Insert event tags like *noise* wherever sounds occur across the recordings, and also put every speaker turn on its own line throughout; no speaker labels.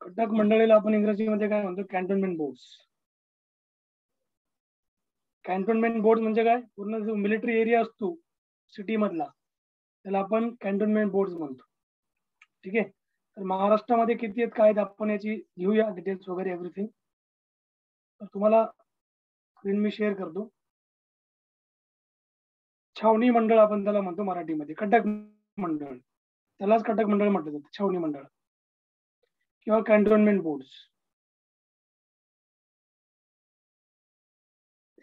कटक मंडळीला आपण इंग्रजीमध्ये काय म्हणतो? कॅन्टोनमेंट बोर्ड कॅन्टोनमेंट बोर्ड म्हणजे काय? पूर्ण जो मिलिटरी एरिया असतो सिटी मधला त्याला आपण कॅन्टोनमेंट बोर्ड म्हणतो. ठीक आहे? तर महाराष्ट्रामध्ये किती आहेत? काय आपण याची घेऊया डिटेल्स वगैरे एव्हरीथिंग तर तुम्हाला स्क्रीन मी शेअर करतो. छावणी मंडळ आपण त्याला म्हणतो मराठीमध्ये. कटक मंडळ. त्यालाच कटक मंडळ म्हटलं जातं छावणी मंडळ. किंवा कॅन्टोनमेंट बोर्ड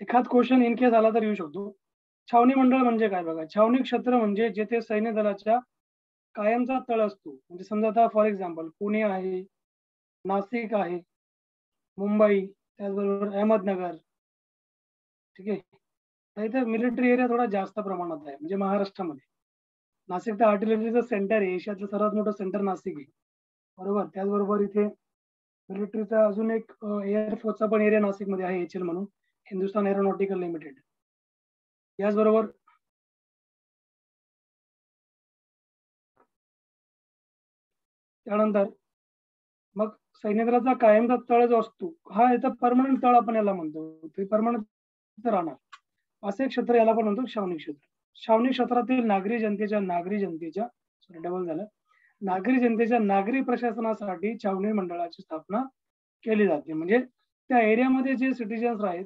एखाद क्वेश्चन इन केस आला तर येऊ शकतो. छावणी मंडळ म्हणजे काय बघा? छावणी क्षेत्र म्हणजे जेथे सैन्य दलाच्या कायमचा तळ असतो. म्हणजे समजा आता फॉर एक्झाम्पल पुणे आहे नाशिक आहे मुंबई त्याचबरोबर अहमदनगर. ठीक आहे? तर इथे मिलिटरी एरिया थोडा जास्त प्रमाणात आहे. म्हणजे महाराष्ट्रामध्ये. नाशिक तर आर्टिलरीचं सेंटर आहे. एशियातलं सर्वात मोठं सेंटर नाशिक आहे. बरोबर. त्याचबरोबर इथे मिलिटरीचा अजून एक एअरफोर्सचा पण एरिया नाशिकमध्ये आहे एच एल म्हणून हिंदुस्थान एरोनॉटिकल लिमिटेड याचबरोबर त्यानंतर मग सैन्यदलाचा कायमचा तळ जो असतो हा याचा परमनंट तळ आपण याला म्हणतो. ते परमनंट राहणार. असे क्षेत्र याला पण म्हणतो छावणी क्षेत्र. श्रावणी क्षेत्रातील नागरी जनतेच्या नागरी जनतेच्या सॉरी डबल झालं. नागरी जनतेच्या नागरी प्रशासनासाठी छावणी मंडळाची स्थापना केली जाते. म्हणजे त्या एरियामध्ये जे सिटिजन्स आहेत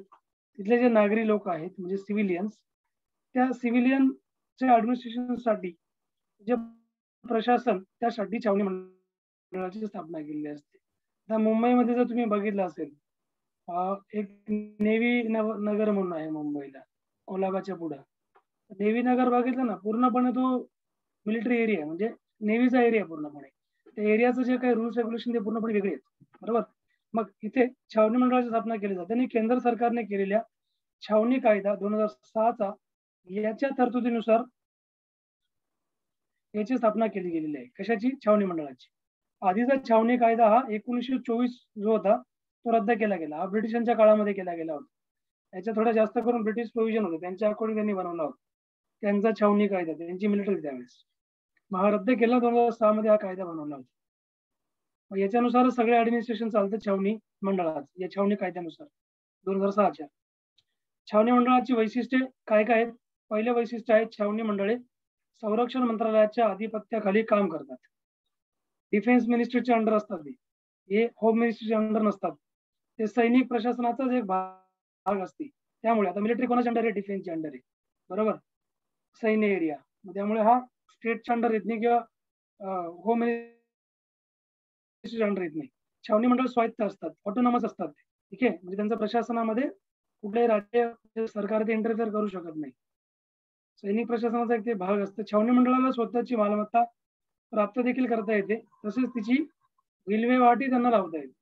तिथले जे नागरी लोक आहेत म्हणजे सिव्हिलियन्स त्या सिव्हिलियनच्या ऍडमिनिस्ट्रेशनसाठी जे प्रशासन त्यासाठी छावणी मंडळाची स्थापना केलेली असते. आता मुंबईमध्ये जर तुम्ही बघितलं असेल एक नेव्ही नगर म्हणून आहे मुंबईला कोलाबाच्या पुढं. नेव्ही नगर बघितलं ना पूर्णपणे तो मिलिटरी एरिया म्हणजे नेव्हीचा एरिया पूर्णपणे. त्या एरियाचं जे काही रूल्स रेग्युलेशन ते पूर्णपणे वेगळे आहेत. बरोबर? मग इथे छावणी मंडळाची स्थापना केली जाते आणि केंद्र सरकारने केलेल्या छावणी कायदा दोन हजार सहाचा याच्या तरतुदीनुसार याची स्थापना केली गेलेली आहे. कशाची? छावणी मंडळाची. आधीचा छावणी कायदा हा एकोणीसशे चोवीस जो होता तो रद्द केला गेला. हा ब्रिटिशांच्या काळामध्ये केला गेला होता. याच्या थोड्या जास्त करून ब्रिटिश प्रोव्हिजन होते. त्यांच्या अकॉर्डिंग त्यांनी बनवला होता. त्यांचा छावणी कायदा त्यांची मिलिटरी त्यावेळेस. हा रद्द केला दोन हजार सहा मध्ये हा कायदा बनवला होता. याच्यानुसार सगळे ऍडमिनिस्ट्रेशन चालतं छावणी मंडळात या छावणी कायद्यानुसार दोन हजार सहाच्या. छावणी मंडळाची वैशिष्ट्ये काय काय आहेत? पहिले वैशिष्ट्य आहे छावणी मंडळे संरक्षण मंत्रालयाच्या आधिपत्याखाली काम करतात. डिफेन्स मिनिस्ट्रीच्या अंडर असतात हे होम मिनिस्ट्रीच्या अंडर नसतात. ते सैनिक प्रशासनाचाच एक भाग असते. त्यामुळे आता मिलिटरी कोणाच्या अंडर आहे? डिफेन्सच्या अंडर आहे. बरोबर? सैन्य एरिया त्यामुळे हा स्टेटच्या अंडर येत नाही किंवा होम मिनिस्ट्रीच्या अंडर येत नाही. छावणी मंडळ स्वायत्त असतात ऑटोनॉमस असतात. ठीक आहे? म्हणजे त्यांच्या प्रशासनामध्ये कुठल्याही राज्य सरकार ते इंटरफेअर करू शकत नाही. सैनिक प्रशासनाचा एक ते भाग असतो. छावणी मंडळाला स्वतःची मालमत्ता प्राप्त देखील करता येते. तसेच तिची विल्हेवाटी त्यांना लावता येते.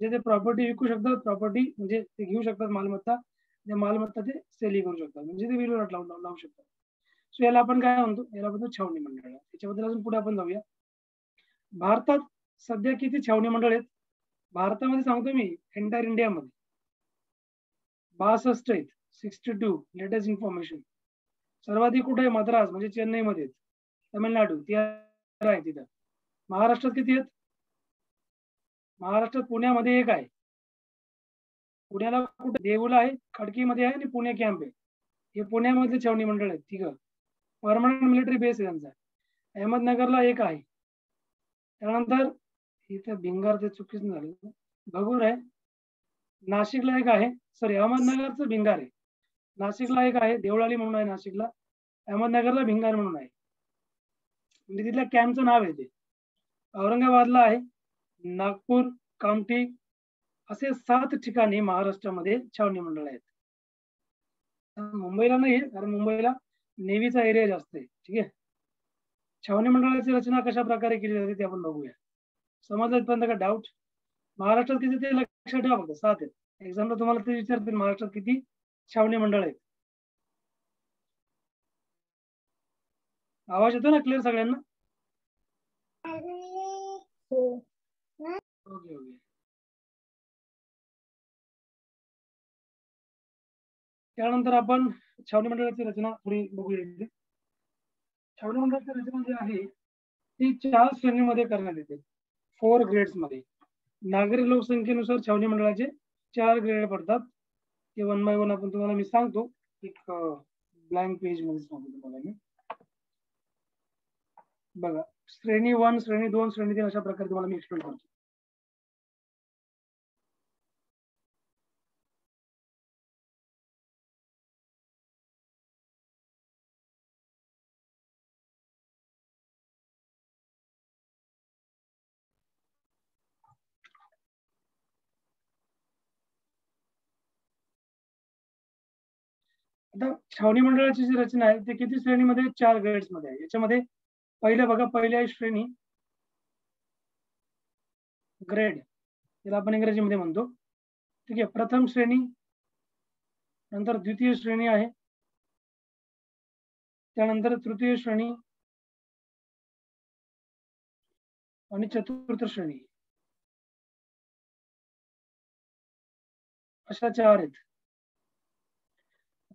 म्हणजे ते प्रॉपर्टी विकू शकतात. प्रॉपर्टी म्हणजे ते घेऊ शकतात मालमत्ता. त्या मालमत्ता ते सेलिंग करू शकतात. म्हणजे ते विल्हेवाट लावू लावू शकतात. सो याला आपण काय म्हणतो? याला म्हणतो छावणी मंडळ. त्याच्याबद्दल अजून पुढे आपण जाऊया. भारतात सध्या किती छावणी मंडळ आहेत? भारतामध्ये सांगतो मी एंटायर इंडियामध्ये बासष्ट आहेत. सिक्स्टी टू लेटेस्ट इन्फॉर्मेशन सर्वाधिक कुठे आहे? मद्रास म्हणजे चेन्नईमध्ये तमिळनाडू तेरा आहे तिथं. महाराष्ट्रात किती आहेत? महाराष्ट्रात पुण्यामध्ये एक आहे. पुण्याला कुठे? देऊला आहे खडकीमध्ये आहे आणि पुणे कॅम्प आहे. हे पुण्यामधले छावणी मंडळ आहेत तिघं परमनंट मिलिटरी बेस आहे त्यांचा. अहमदनगरला एक आहे. त्यानंतर इथं भिंगार ते चुकीच झालं. भगूर आहे नाशिकला एक आहे. सॉरी अहमदनगरचं भिंगार आहे. नाशिकला एक आहे. देवळाली म्हणून आहे नाशिकला. अहमदनगरला भिंगार म्हणून आहे. म्हणजे तिथल्या कॅम्पचं नाव आहे ते. औरंगाबादला आहे. नागपूर कामठी असे सात ठिकाणी महाराष्ट्रामध्ये छावणी मंडळ आहेत. मुंबईला नाही कारण मुंबईला नेव्हीचा एरिया जास्त आहे ठीक आहे? छावणी मंडळाची रचना कशा प्रकारे केली जाते ते आपण बघूया. समजलं पर्यंत का डाऊट महाराष्ट्रात किती ते लक्षात ठेवा फक्त सात आहेत. एक्झामला तुम्हाला ते विचारतील महाराष्ट्रात किती छावणी मंडळ आहेत? आवाज येतो ना क्लिअर सगळ्यांना? ओके ओके त्यानंतर आपण छावणी मंडळाची रचना थोडी बघूया छावणी मंडळाची रचना जी आहे ती चार श्रेणीमध्ये करण्यात येते. फोर ग्रेड्समध्ये. नागरी लोकसंख्येनुसार छावणी मंडळाचे चार ग्रेड पडतात. ते वन बाय वन आपण तुम्हाला मी सांगतो. एक ब्लँक पेजमध्ये सांगतो तुम्हाला मी. बघा श्रेणी वन श्रेणी दोन श्रेणी तीन अशा प्रकारे तुम्हाला मी एक्सप्लेन करतो. आता छावणी मंडळाची जी रचना आहे ते किती श्रेणीमध्ये? चार ग्रेड्समध्ये आहे. याच्यामध्ये पहिलं बघा पहिल्या श्रेणी. ग्रेड याला आपण इंग्रजीमध्ये म्हणतो. ठीक आहे प्रथम श्रेणी. नंतर द्वितीय श्रेणी आहे. त्यानंतर तृतीय श्रेणी. आणि चतुर्थ श्रेणी. अशा चार आहेत.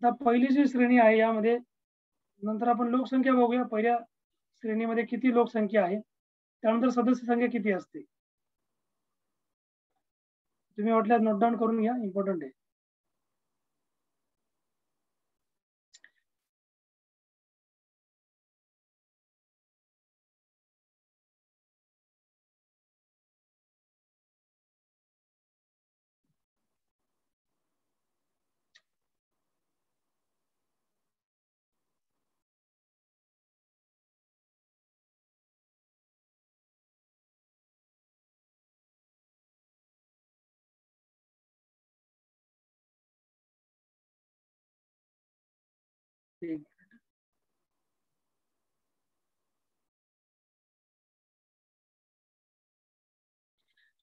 आता पहिली जी श्रेणी आहे यामध्ये नंतर आपण लोकसंख्या बघूया. पहिल्या श्रेणीमध्ये किती लोकसंख्या आहे? त्यानंतर सदस्य संख्या किती असते? तुम्ही वाटल्यास नोट डाऊन करून घ्या. इम्पॉर्टंट आहे. ठीक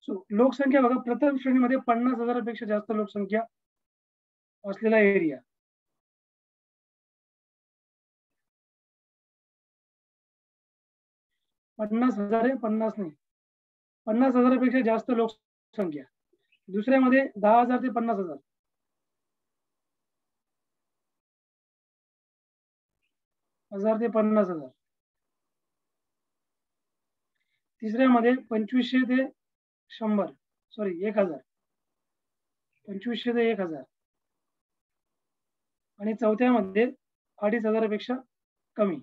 सो लोकसंख्या बघा प्रथम श्रेणीमध्ये पन्नास हजारापेक्षा जास्त लोकसंख्या असलेला एरिया पन्नास हजार आहे पन्नास नाही. पन्नास हजारापेक्षा जास्त लोकसंख्या. दुसऱ्यामध्ये दहा हजार ते पन्नास हजार. हजार ते पन्नास हजार. तिसऱ्यामध्ये पंचवीसशे ते शंभर. सॉरी एक हजार. पंचवीसशे ते एक हजार. आणि चौथ्यामध्ये अडीच हजारापेक्षा कमी.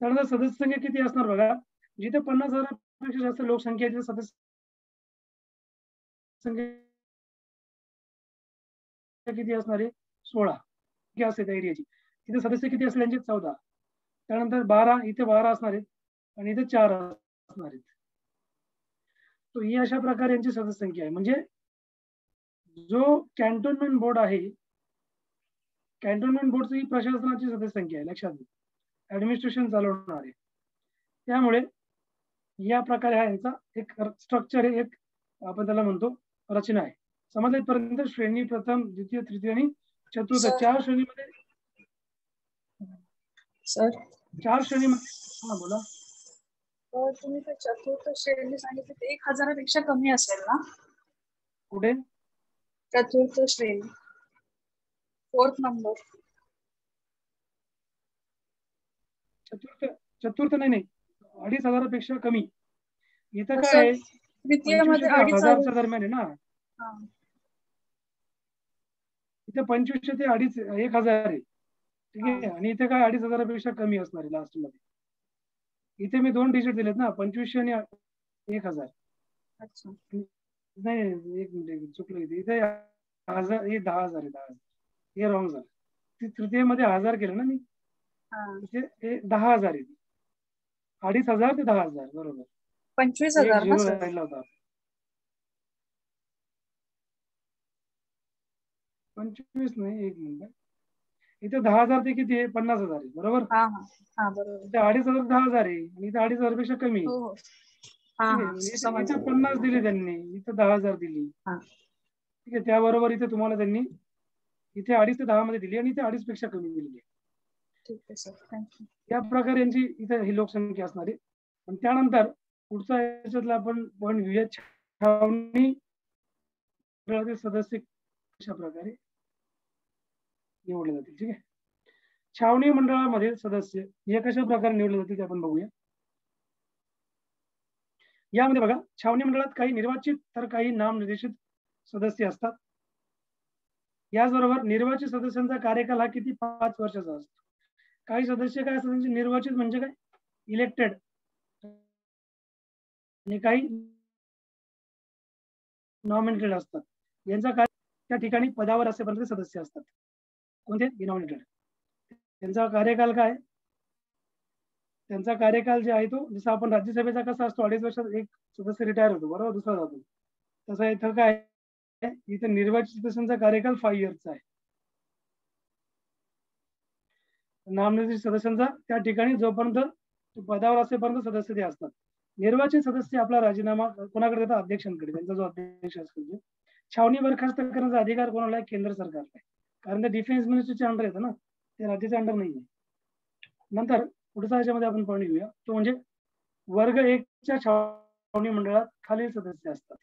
त्यानंतर सदस्य संख्या किती असणार बघा. जिथे पन्नास हजारापेक्षा जास्त लोकसंख्या सदस्य संख्या किती असणार? आहे सोळा. किती असते त्या एरियाची इथे सदस्य किती असले चौदा. त्यानंतर बारा इथे बारा असणार आहेत आणि इथे चार असणार. आहेत तो ही अशा प्रकारे यांची सदस्य संख्या आहे. म्हणजे जो कॅन्टोनमेंट बोर्ड आहे कॅन्टोनमेंट बोर्डची ही प्रशासनाची सदस्य संख्या आहे. लक्षात घ्या. ऍडमिनिस्ट्रेशन चालवणार. आहे त्यामुळे या प्रकारे हा यांचा एक स्ट्रक्चर एक आपण त्याला म्हणतो रचना आहे. समजले पर्यंत श्रेणी प्रथम द्वितीय तृतीय आणि चतुर्थ चार श्रेणीमध्ये
सर।
चार श्रेणीमध्ये हा बोला।
तुम्ही चतुर्थ श्रेणी सांगितली ते एक हजारापेक्षा कमी असेल ना?
कुठे?
चतुर्थ श्रेणी. Fourth number.
चतुर्थ चतुर्थ नाही नाही. अडीच हजारापेक्षा कमी. इथं काय आहे?
तृतीय मध्ये
25
अडीच
हजारच्या
हज़ार
दरम्यान आहे ना. इथे पंचवीसशे ते अडीच एक हजार आहे. ठीक आहे? आणि इथे काय अडीच हजारापेक्षा कमी असणार आहे लास्टमध्ये. इथे मी दोन डिजिट दिलेत ना पंचवीसशे आणि एक हजार. नाही एक मिनिट चुकलं इथे. इथे हजार हे दहा हजार आहे दहा हजार. हे रॉंग झालं. ती तृतीयमध्ये हजार केलं ना मी. दहा हजार आहे. अडीच हजार ते दहा हजार बरोबर.
पंचवीस हजार
राहिला होता. पंचवीस नाही एक मिनिट इथे दहा हजार ते किती आहे पन्नास हजार आहे बरोबर
हा हा हा
अडीच हजार दहा हजार आहे आणि इथे अडीच हजारपेक्षा कमी.
हो हो हा? हा
म्हणजे पन्नास दिले त्यांनी इथे दहा हजार दिली
हा.
ठीक आहे त्याबरोबर इथे तुम्हाला त्यांनी इथे अडीच ते दहा मध्ये दिली आणि इथे अडीच पेक्षा कमी दिलेली आहे या प्रकारे यांची इथे ही लोकसंख्या असणार आहे आणि त्यानंतर पुढचा याच्यातला आपण पॉईंट घेऊया छावणी सदस्य अशा प्रकारे निवडले जातील ठीक आहे? छावणी मंडळामधील सदस्य हे कशा प्रकारे निवडले जातील ते आपण बघूया. यामध्ये बघा छावणी मंडळात काही निर्वाचित तर काही नामनिर्देशित सदस्य असतात. याचबरोबर निर्वाचित सदस्यांचा कार्यकाल हा किती? पाच वर्षाचा असतो. काही सदस्य काय असतात म्हणजे निर्वाचित म्हणजे काय? इलेक्टेड आणि काही नॉमिनेटेड असतात. यांचा काय त्या ठिकाणी पदावर असेपर्यंत सदस्य असतात. कोणते? इनॉमिनेटेड त्यांचा कार्यकाल काय? त्यांचा कार्यकाल जे आहे तो जसं आपण राज्यसभेचा कसा असतो अडीच वर्षात एक सदस्य रिटायर होतो बरोबर? दुसरा जातो तसा इथं काय इथं निर्वाचित सदस्यांचा कार्यकाल फाईव्ह इयर्सचा आहे. नामनिर्देशित सदस्यांचा त्या ठिकाणी जोपर्यंत पदावर असेपर्यंत सदस्य ते असतात. निर्वाचित सदस्य आपला राजीनामा कोणाकडे देतात? अध्यक्षांकडे. त्यांचा जो अध्यक्ष असतो छावणी बरखास्त करण्याचा अधिकार कोणाला आहे? केंद्र सरकारला आहे. कारण ते डिफेन्स मिनिस्ट्रीच्या अंडर येतं ना ते राज्याच्या अंडर नाही आहे नंतर पुढचा याच्यामध्ये आपण पाहून घेऊया. तो म्हणजे वर्ग एकच्या छावणी मंडळात खालील सदस्य असतात.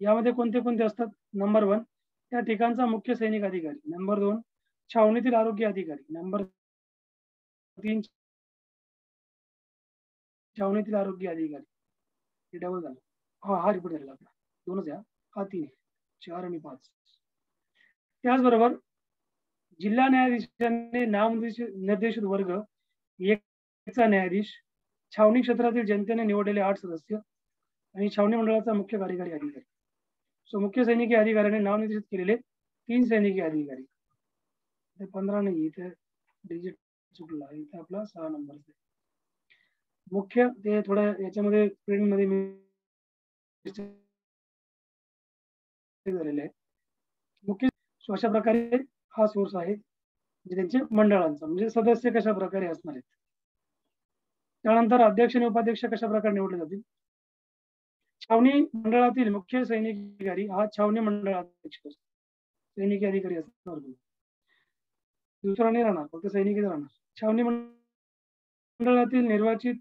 यामध्ये कोणते कोणते असतात? नंबर वन त्या ठिकाणचा मुख्य सैनिक अधिकारी. नंबर दोन छावणीतील आरोग्य अधिकारी. नंबर तीन छावणीतील आरोग्य अधिकारी. हे डबल झालं. हा हा रिपोर्ट झाला आपला. दोनच या हा. तीन चार आणि पाच. त्याचबरोबर जिल्हा न्यायाधीशांनी नामनिर्देशित वर्ग एकचा न्यायाधीश छावणी क्षेत्रातील जनतेने निवडलेले आठ सदस्य आणि छावणी मंडळाचा मुख्य कार्यकारी अधिकारी. सो मुख्य सैनिकी अधिकाऱ्याने नामनिर्देशित केलेले तीन सैनिकी अधिकारी. पंधरा नाही इथे डिजिट चुकला इथे आपला सहा नंबर मुख्य ते थोडं याच्यामध्ये प्रिंटमध्ये झालेले आहे. मुख्य अशा प्रकारे हा सोर्स आहे म्हणजे त्यांचे मंडळांचा. म्हणजे सदस्य कशा प्रकारे असणार आहेत? त्यानंतर अध्यक्ष आणि उपाध्यक्ष कशा प्रकारे निवडले जातील? छावणी मंडळातील मुख्य सैनिक अधिकारी हा छावणी मंडळाध्यक्ष सैनिकी अधिकारी असणार दुसरा नाही राहणार फक्त सैनिकीच राहणार. छावणी मंडळातील निर्वाचित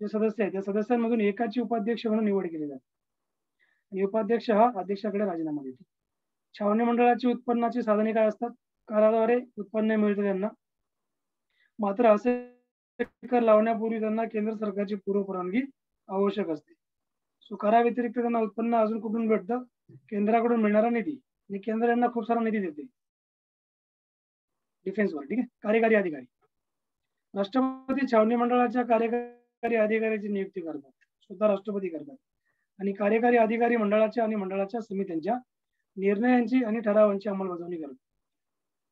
जे सदस्य आहेत त्या सदस्यांमधून एकाची उपाध्यक्ष म्हणून निवड केली जाते. आणि उपाध्यक्ष हा अध्यक्षाकडे राजीनामा देतो. छावणी मंडळाची उत्पन्नाची साधने काय असतात? कराद्वारे उत्पन्न मिळते त्यांना. मात्र असे कर लावण्यापूर्वी त्यांना केंद्र सरकारची पूर्व परवानगी आवश्यक असते. सो करा व्यतिरिक्त त्यांना उत्पन्न अजून कुठून भेटतं? केंद्राकडून मिळणारा निधी. आणि केंद्र यांना खूप सारा निधी देते. डिफेन्सवर ठीक आहे? कार्यकारी अधिकारी. राष्ट्रपती छावणी मंडळाच्या कार्यकारी अधिकाऱ्याची नियुक्ती करतात. स्वतः राष्ट्रपती करतात. आणि कार्यकारी अधिकारी मंडळाच्या आणि मंडळाच्या समित्यांच्या निर्णयांची आणि ठरावांची अंमलबजावणी करतात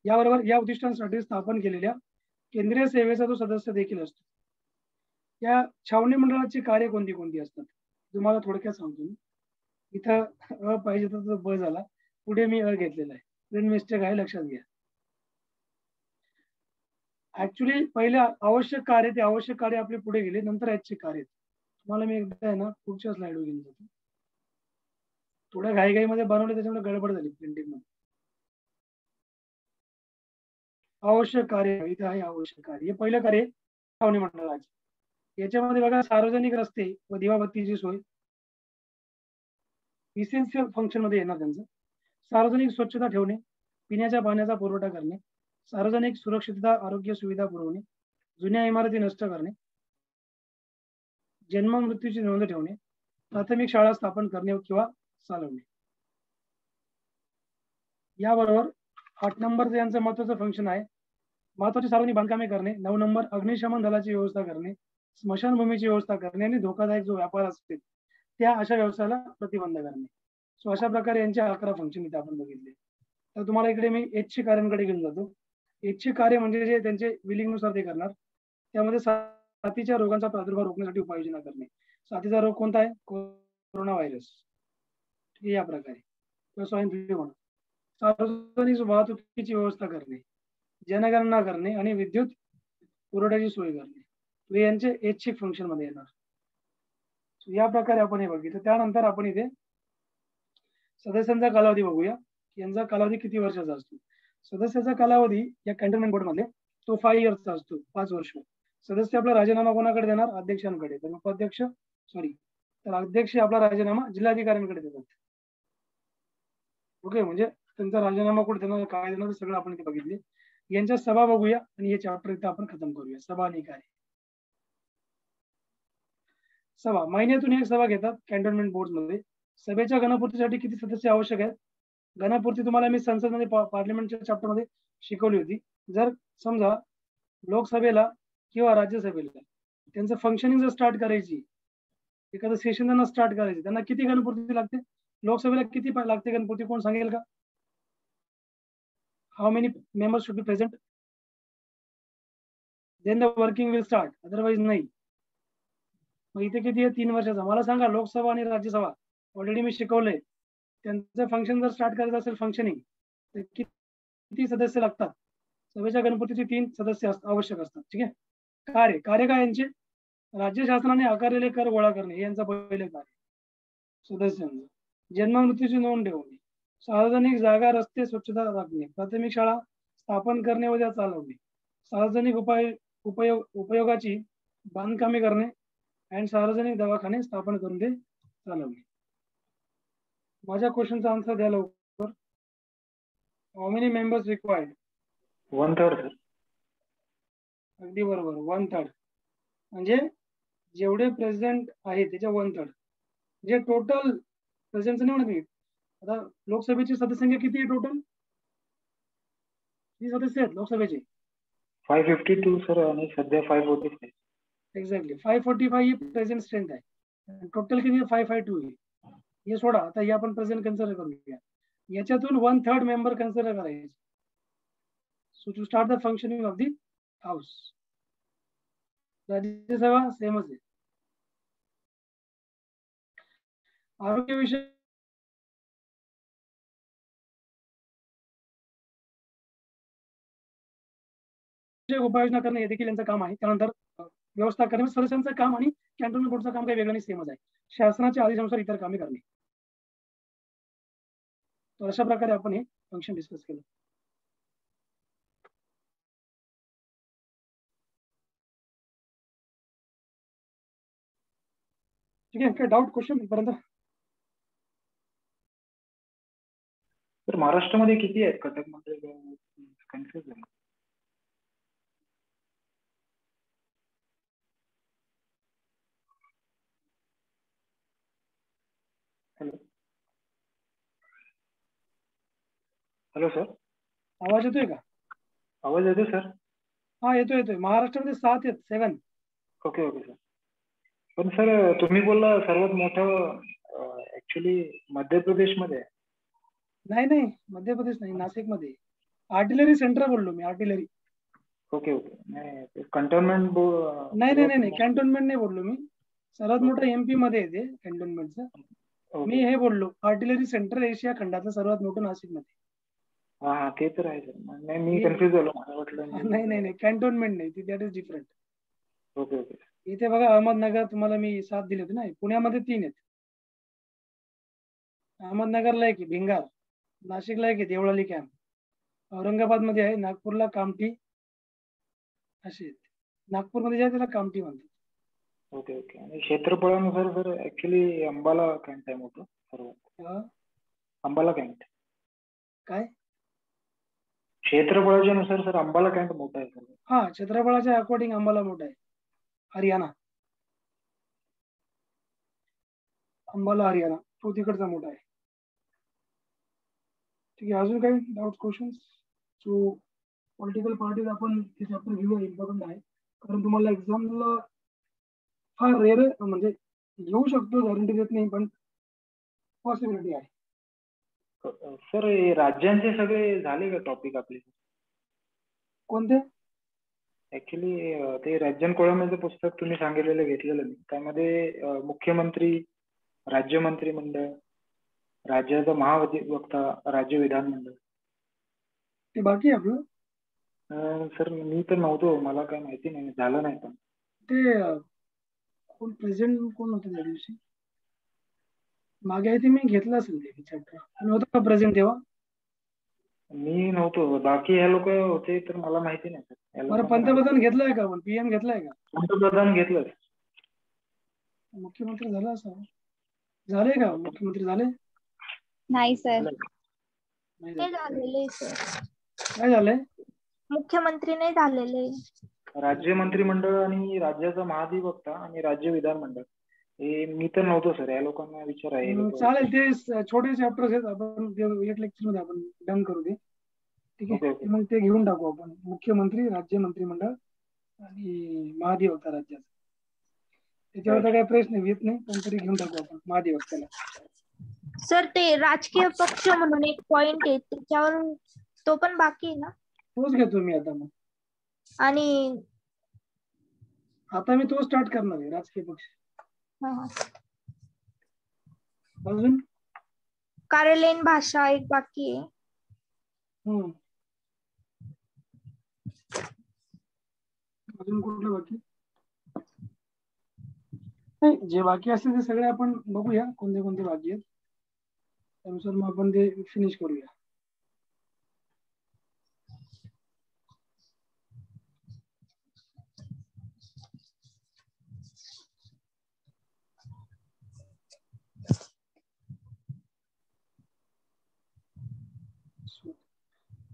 याबरोबर या उद्दिष्टांसाठी स्थापन केलेल्या केंद्रीय सेवेचा तो सदस्य देखील असतो. या छावणी मंडळाची कार्य कोणती कोणती असतात? तुम्हाला थोडक्यात सांगतो मी. इथं अ पाहिजे तर ब झाला पुढे मी अ घेतलेला आहे. प्रिंट मिस्टेक आहे लक्षात घ्या. ऍक्च्युली पहिले आवश्यक कार्य ते आवश्यक कार्य आपले पुढे गेले नंतर ऐच्छिक कार्य. तुम्हाला मी एकदा आहे ना पुढच्या स्लाइडवर घेऊन जातो. थोड्या घाईघाईमध्ये बनवले त्याच्यामुळे गडबड झाली प्रिंटिंगमध्ये. आवश्यक कार्य इथे आहे आवश्यक कार्य. हे पहिलं कार्य छावणी मंडळाचे. याच्यामध्ये बघा सार्वजनिक रस्ते व दिवाबत्तीची सोय. इसेन्शियल फंक्शनमध्ये येणार त्यांचं. सार्वजनिक स्वच्छता ठेवणे पिण्याच्या पाण्याचा पुरवठा करणे सार्वजनिक सुरक्षितता आरोग्य सुविधा पुरवणे जुन्या इमारती नष्ट करणे जन्म मृत्यूची नोंद ठेवणे प्राथमिक शाळा स्थापन करणे किंवा चालवणे याबरोबर आठ नंबर यांचं महत्वाचं फंक्शन आहे. महत्वाची सार्वजनिक बांधकामे करणे नऊ नंबर अग्निशमन दलाची व्यवस्था करणे स्मशानभूमीची व्यवस्था करणे आणि धोकादायक जो व्यापार असतील त्या अशा व्यवसायाला प्रतिबंध करणे. सो अशा प्रकारे यांचे अकरा फंक्शन इथे आपण बघितले. तर तुम्हाला इकडे मी एचची कार्यांकडे घेऊन जातो. एचचे कार्य म्हणजे जे त्यांचे विलिंगनुसार ते करणार. त्यामध्ये साथीच्या रोगांचा प्रादुर्भाव रोखण्यासाठी उपाययोजना करणे. साथीचा रोग कोणता आहे? कोरोना व्हायरस या प्रकारे. किंवा स्वाईन फ्लू सार्वजनिक वाहतुकीची व्यवस्था करणे जनगणना करणे आणि विद्युत पुरवठ्याची सोय करणे. हे यांचे ऐच्छिक फंक्शनमध्ये येणार. या प्रकारे आपण हे बघितलं. त्यानंतर आपण इथे सदस्यांचा कालावधी बघूया. यांचा कालावधी किती वर्षाचा असतो? सदस्याचा कालावधी या कॅन्टोनमेंट बोर्डमध्ये तो फाईव्ह इयर्सचा असतो. पाच वर्ष. सदस्य आपला राजीनामा कोणाकडे देणार? अध्यक्षांकडे. तर उपाध्यक्ष सॉरी तर अध्यक्ष आपला राजीनामा जिल्हाधिकाऱ्यांकडे देतात. ओके म्हणजे त्यांचा राजीनामा कुठे देणार काय देणार सगळं आपण इथे बघितले. यांच्या सभा बघूया आणि हे चॅप्टर इथं आपण खतम करूया. सभा आणि कार्य सभा. महिन्यातून एक सभा घेतात कॅन्टोन्मेंट बोर्डमध्ये सभेच्या गणपूर्तीसाठी किती सदस्य आवश्यक आहेत? गणपूर्ती तुम्हाला मी संसदमध्ये पार्लिमेंटच्या चॅप्टरमध्ये शिकवली होती. जर समजा लोकसभेला किंवा राज्यसभेला त्यांचं फंक्शनिंग जर स्टार्ट करायची एखादं सेशन त्यांना स्टार्ट करायची त्यांना किती गणपूर्ती लागते? लोकसभेला किती लागते गणपूर्ती कोण सांगेल का? How many members should be present then the working will start otherwise नाही। मग इथे किती आहे? तीन वर्षाचा. मला सांगा, लोकसभा आणि राज्यसभा. ऑलरेडी मी शिकवलंय. त्यांचं फ़ंक्शन जर स्टार्ट करायचं असेल फंक्शनिंग तर किती सदस्य लागतात? सभेच्या गणपतीचे तीन सदस्य आवश्यक असतात. ठीक आहे? कार्य. कार्य काय यांचे? राज्य शासनाने आकारलेले कर गोळा करणे. हे यांचं पहिले कार्य. सदस्यांचं. जन्म मृत्यूची नोंद ठेवणे. सार्वजनिक जागा रस्ते स्वच्छता राखणे. प्राथमिक शाळा स्थापन करणे व त्या चालवणे. सार्वजनिक उपाय उपयोग उपयोगाची बांधकामे करणे अँड सार्वजनिक दवाखाने स्थापन करून ते चालवणे. माझ्या क्वेश्चनचा आन्सर द्या लवकर. How many members required
one third
अगदी बरोबर. वन थर्ड म्हणजे जेवढे प्रेसिडेंट आहे त्याच्या वन थर्ड जे टोटल म्हणत मी आता लोकसभेची सदस्यसंख्या किती आहे टोटल किती सदस्य आहेत लोकसभेचे
फाय फिफ्टी टू सर आणि सध्या five forty five
exactly five forty five ही। प्रेझेंट स्ट्रेंथ आहे टोटल किती फाय फाय टू हे सोडा आता हे आपण प्रेझेंट कन्सिडर करूया याच्यातून वन थर्ड मेंबर कन्सिडर करायचे so to start the functioning of the house Rajya Sabha सेमच आहे आरोग्यविषय उपाययोजना करणे हे देखील यांचं काम आहे. त्यानंतर व्यवस्था करणे म्हणजे सदस्यांचं काम आणि कॅन्टोनमेंट बोर्डचं काम काही वेगळं सेमच आहे. शासनाच्या आदेशानुसार इतर कामे करणे. तर अशा प्रकारे आपण हे फंक्शन डिस्कस केलं. ठीक आहे काय डाऊट क्वेश्चन पर्यंत
महाराष्ट्रामध्ये किती आहेत कटकमध्ये कन्फ्युज झालं. हॅलो हॅलो सर
आवाज येतोय का?
आवाज येतो सर
हा येतोय येतोय. महाराष्ट्रामध्ये सात आहेत सेवन
ओके ओके सर पण सर तुम्ही बोलला सर्वात मोठं ऍक्च्युली मध्य प्रदेशमध्ये
नाही नाही. मध्य प्रदेश नाही. नाशिकमध्ये आर्टिलरी सेंटर बोललो मी आर्टिलरी.
Okay okay. नाही कंटोनमेंट
नाही नाही नाही कॅन्टोन्मेंट नाही बोललो मी. सर्वात मोठं एमपी मध्ये येते कॅन्टोन्मेंटचं मी हे बोललो आर्टिलरी सेंटर एशिया खंडाचं सर्वात मोठं नाशिकमध्ये
हा ते तर आहे नाही मी कन्फ्युज झालो मला वाटलं
नाही. नाही नाही कॅन्टोन्मेंट नाही. That is different
okay okay.
इथे बघा अहमदनगर तुम्हाला मी साथ दिले होते ना? पुण्यामध्ये तीन आहेत. अहमदनगरला एक आहे भिंगार. नाशिकला एक आहे देवळाली कॅम्प औरंगाबादमध्ये आहे नागपूरला कामठी असे नागपूरमध्ये जे आहे त्याला कामठी म्हणतात.
Okay okay. आणि क्षेत्रफळानुसार सर ऍक्च्युली अंबाला कॅम्प आहे मोठं सर्व. अंबाला कॅम्प
काय?
क्षेत्रफळाच्या नुसार सर अंबाला कॅम्प मोठा आहे सर
हा क्षेत्रफळाच्या अकॉर्डिंग अंबाला मोठा आहे. हरियाणा. अंबाला हरियाणा. तो तिकडचा मोठा आहे. ठीक आहे अजून काही doubt question so political parties आपण हे चॅप्टर घेऊया इम्पॉर्टंट आहे. कारण तुम्हाला एक्झामला फार रेअर म्हणजे घेऊ शकतो गॅरंटी देत नाही पण पॉसिबिलिटी आहे.
सर राज्यांचे सगळे झाले का टॉपिक आपले?
कोणते?
ऍक्च्युली ते राजन कोळंबेचं पुस्तक तुम्ही सांगितलेलं घेतलेलं मी. त्यामध्ये मुख्यमंत्री राज्य मंत्रिमंडळ राज्याचा महाधिवक्ता राज्य विधानमंडळ
ते बाकी आहे आपलं?
सर मी तर नव्हतो मला काय माहिती नाही झालं नाही पण.
ते कोण प्रेझेंट कोण होतं त्या दिवशी? मागे आहे ते मी घेतलं असेल ते चॅप्टर आणि होतं का प्रेझेंट तेव्हा?
मी नव्हतो बाकी हे लोक होते तर मला माहिती नाही सर.
बरं पंतप्रधान घेतलाय का पण? पीएम घेतलाय का?
पंतप्रधान घेतलं.
मुख्यमंत्री झाला असं. झाले का? मुख्यमंत्री झाले?
नाही. सर
नाही झाले.
झालेले सर
काय झालंय?
मुख्यमंत्री नाही झालेले.
राज्य मंत्रिमंडळ आणि राज्याचा महाधिवक्ता आणि राज्य विधानमंडळ हे मी तर नव्हतो सर या लोकांना विचार आहे.
चालेल ते स- छोटे चॅप्टर्स आहेत आपण एक लेक्चरमध्ये आपण डन करू दे ठीक आहे. मग ते घेऊन टाकू आपण. मुख्यमंत्री राज्य मंत्रिमंडळ आणि महाधिवक्ता राज्याचा. त्याच्यावर तर काही प्रश्न येत नाही पण तरी घेऊन टाकू आपण महाधिवक्त्याला.
सर ते राजकीय पक्ष म्हणून एक पॉइंट आहे त्याच्यावर तो पण बाकी आहे ना?
तोच घेतो मी आता मग.
आणि
आता मी तो स्टार्ट करणार आहे राजकीय पक्ष.
हा, हा.
अजून?
कार्यालयीन भाषा एक बाकी आहे.
हम्म. अजून कुठलं बाकी? नाही जे बाकी असतील ते सगळे आपण बघूया कोणते कोणते बाकी आहेत. त्यानुसार मग आपण ते फिनिश करूया.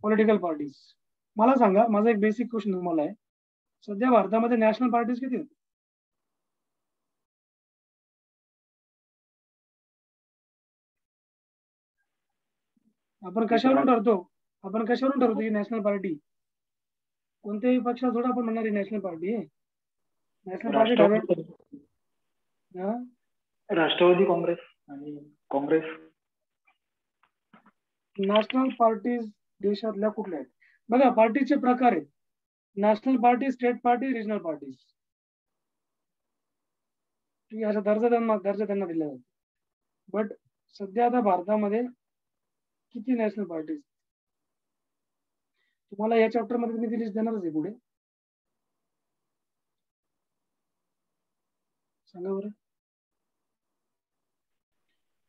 पॉलिटिकल पार्टीज मला सांगा माझा एक बेसिक क्वेश्चन तुम्हाला आहे. सध्या भारतामध्ये नॅशनल पार्टीज किती होती? आपण कशावरून ठरतो? आपण कशावरून ठरवतो ही नॅशनल पार्टी कोणत्याही पक्षाला थोडं आपण म्हणणार नॅशनल पार्टी आहे नॅशनल पार्टी?
राष्ट्रवादी काँग्रेस. आणि काँग्रेस.
नॅशनल पार्टीज देशातल्या कुठल्या आहेत? बघा पार्टीचे प्रकार आहेत. National party state party regional parties ठीक आहे असा दर्जा त्यांना दर्जा त्यांना दिला जातो. बट सध्या आता भारतामध्ये किती नॅशनल पार्टीज तुम्हाला या चॅप्टरमध्ये मी ती लिस्ट देणारच आहे पुढे. सांगा बरं.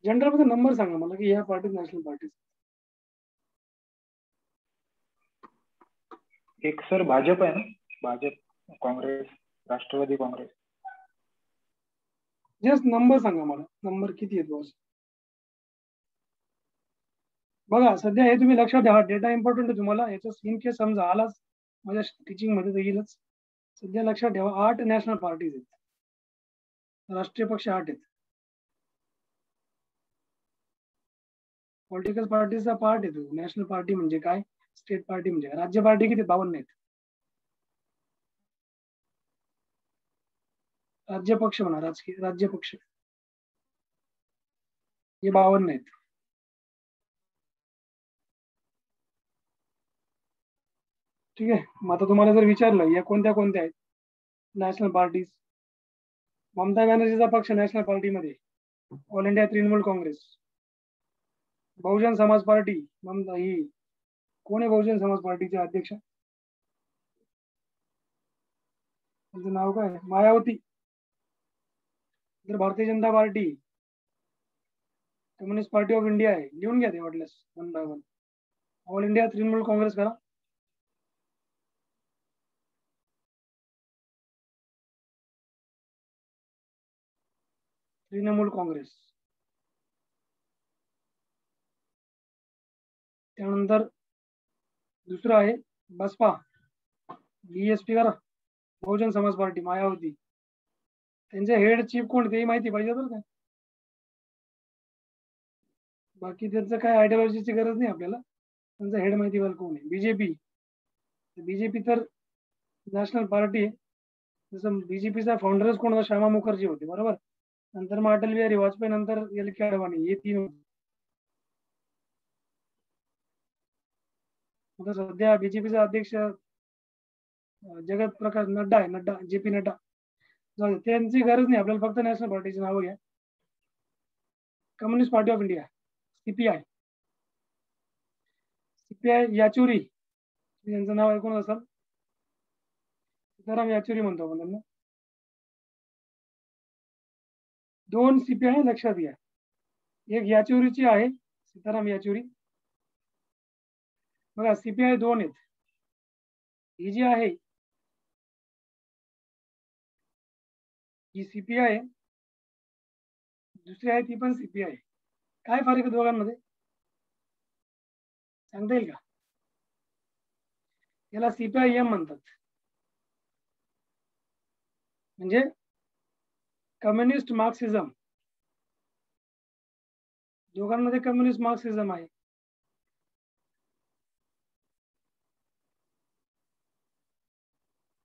जनरलमध्ये नंबर सांगा मला की ह्या पार्टीज नॅशनल पार्टीज
एक सर भाजप आहे ना? Bhajap Congress Rashtrawadi Congress.
Just number सांगा मला. नंबर किती आहेत बॉस बघा सध्या हे तुम्ही लक्षात द्या डेटा इम्पॉर्टंट आहे तुम्हाला. याचा इन केस समजा आलाच माझ्या टीचिंगमध्ये तर येईलच. सध्या लक्षात ठेवा आठ नॅशनल पार्टीज आहेत. राष्ट्रीय पक्ष आठ आहेत. पॉलिटिकल पार्टीचा पार्ट आहे तो नॅशनल पार्टी म्हणजे काय? स्टेट पार्टी म्हणजे काय? राज्य पार्टी किती? बावन्न आहेत. राज्य पक्ष म्हणा राजकीय राज्य पक्ष. हे बावन्न आहेत. ठीक आहे. मग आता तुम्हाला जर विचारलं या कोणत्या कोणत्या आहेत? नॅशनल पार्टीज ममता बॅनर्जीचा पक्ष नॅशनल पार्टीमध्ये All India Trinamool Congress Bahujan Samaj party. Mamata ही. कोण आहे बहुजन समाज पार्टीचे अध्यक्ष? त्यांचं नाव काय? मायावती. तर Bharatiya Janata party. Communist Party of India आहे. लिहून घ्या ते वाटल्यास. One by one. All India Trinamool Congress करा. तृणमूल काँग्रेस. त्यानंतर दुसरं आहे बसपा. बीएसपी करा. बहुजन समाज पार्टी मायावती. त्यांचे हेड चीफ कोण? तेही माहिती पाहिजे बरं का बाकी त्यांचं काय आयडिओलॉजीची गरज नाही आपल्याला. त्यांचा हेड माहिती पाहिजे कोण आहे? बीजेपी बीजेपी तर नॅशनल पार्टी आहे. जसं बीजेपीचा फाउंडरच कोण होता? श्यामा मुखर्जी होते बरोबर? नंतर मग अटल बिहारी वाजपेयी नंतर एल के अडवाणी हे तीन आता सध्या बीजेपीचे अध्यक्ष जगत प्रकाश नड्डा आहे नड्डा जे पी नड्डा. त्यांची गरज नाही आपल्याला फक्त नॅशनल पार्टीची नावं घ्या. Communist Party of India CPI CPI Yechury त्यांचं नाव ऐकून असाल. सीताराम याचुरी म्हणतो आपण त्यांना. दोन सीपीआय लक्षात घ्या. एक याचुरीची आहे सीताराम याचुरी. बघा सीपीआय दोन आहेत. ही जी आहे ही सीपीआय दुसरी आहे ती पण सीपीआय काय फरक आहे दोघांमध्ये? सांगता येईल का? याला सीपीआयएम म्हणतात. म्हणजे कम्युनिस्ट मार्क्सिझम दोघांमध्ये कम्युनिस्ट मार्क्सिझम आहे.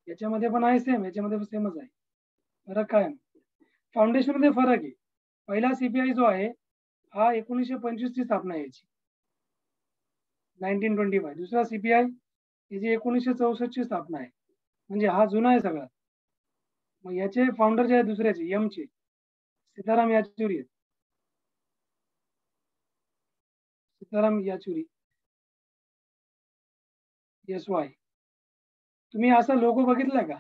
याच्यामध्ये पण आहे सेम याच्यामध्ये पण सेमच आहे. फरक काय? फाउंडेशनमध्ये फरक आहे. पहिला सीपीआय जो आहे हा एकोणीसशे पंचवीस ची स्थापना आहे याची नाईन्टीन ट्वेंटी फाय दुसरा सीपीआय याची एकोणीसशे चौसष्ट ची स्थापना आहे. म्हणजे हा जुना आहे सगळा. मग याचे फाउंडर जे आहेत दुसऱ्याचे यमचे सीताराम याचुरी आहेत. सीताराम याचुरी एस वाय तुम्ही असा लोगो बघितलाय का?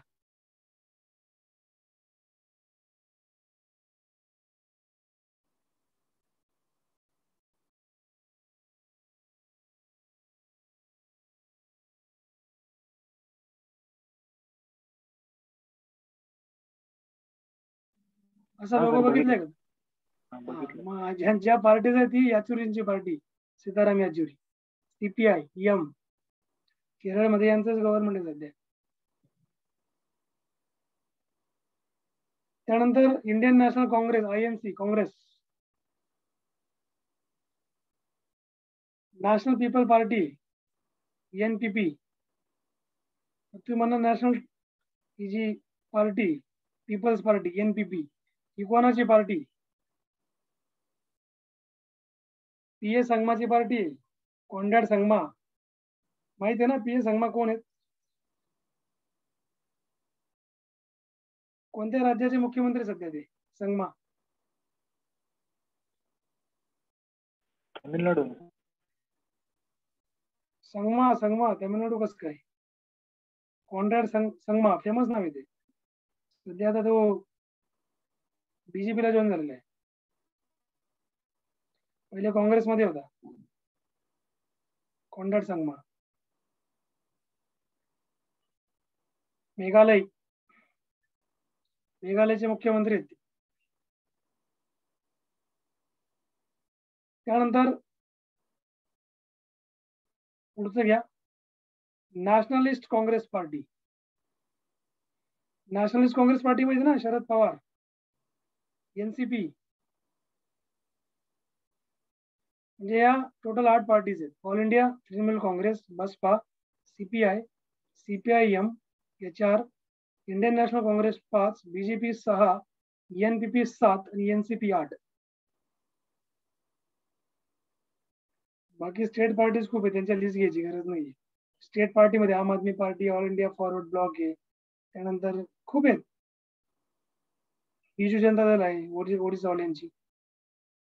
असा
सर,
बघितलाय का? ज्या पार्टीज आहे ती याचुरींची party Sitaram Yechury CPI M. केरळमध्ये यांचंच गव्हर्नमेंट आहे सध्या. त्यानंतर Indian National Congress I N C Congress National People party NPP तुम्ही म्हणा नॅशनल ही जी पार्टी पीपल्स पार्टी एनपीपी ही कोणाची पार्टी पी ए संगमाची पार्टी आहे. कोंडाड संगमा. माहिती आहे ना पी ए संगमा कोण आहेत? कोणत्या राज्याचे मुख्यमंत्री सध्या ते? संगमा.
तामिळनाडू.
संगमा संगमा तामिळनाडू कसं काय? संग संगमा फेमस नाव आहे ते. सध्या आता तो बीजेपीला जॉईन झालेला आहे. पहिले काँग्रेसमध्ये होता. कॉन्रॅड संगमा. मेघालय. मेघालयचे मुख्यमंत्री आहेत त्यानंतर पुढचं घ्या. Nationalist Congress Party Nationalist Congress Party माहिती ना शरद पवार. एनसीपी टोटल आठ पार्टीज़ आहेत All India Trinamool Congress Baspa CPI CPI M या चार इंडियन नॅशनल काँग्रेस पाच बीजेपी सहा एनपीपी सात आणि एनसीपी आठ बाकी स्टेट पार्टीज़ खूप आहे त्यांच्या लिस्ट घ्यायची गरज नाही स्टेट पार्टी पार्टीमध्ये Aam Aadmi party All India Forward Bloc आहे त्यानंतर खूप इशू जनता दल आहे ओडिसावाल्यांची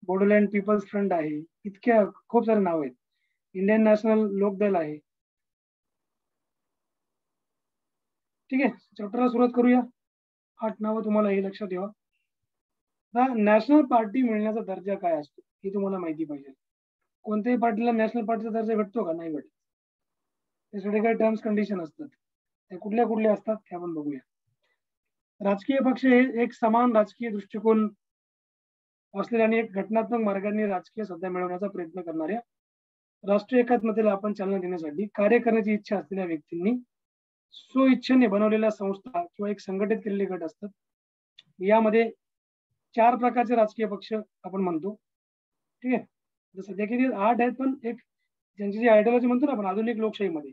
बोडोलँड पीपल्स फ्रंट आहे इतक्या खूप सारे नाव आहेत. इंडियन नॅशनल लोकदल आहे. ठीक आहे चॅप्टरला सुरुवात करूया. आठ नावं तुम्हाला हे लक्षात ठेवा. नॅशनल पार्टी मिळण्याचा दर्जा काय असतो हे तुम्हाला माहिती पाहिजे. कोणत्याही पार्टीला नॅशनल पार्टीचा दर्जा भेटतो का? नाही भेटत. त्यासाठी काही टर्म्स कंडिशन असतात. त्या कुठल्या कुठल्या असतात हे आपण बघूया. राजकीय पक्ष हे एक समान राजकीय दृष्टिकोन असलेल्या आणि एक घटनात्मक मार्गाने राजकीय सत्ता मिळवण्याचा प्रयत्न करणाऱ्या राष्ट्रीय एकात्मतेला आपण चालना देण्यासाठी कार्य करण्याची इच्छा असलेल्या व्यक्तींनी स्वइच्छेने बनवलेल्या संस्था किंवा एक संघटित केलेले गट असतात. यामध्ये चार प्रकारचे राजकीय पक्ष आपण म्हणतो. ठीक आहे? जसं सध्या किती आठ आहेत पण एक ज्यांची जी आयडिओलॉजी म्हणतो ना आपण आधुनिक लोकशाहीमध्ये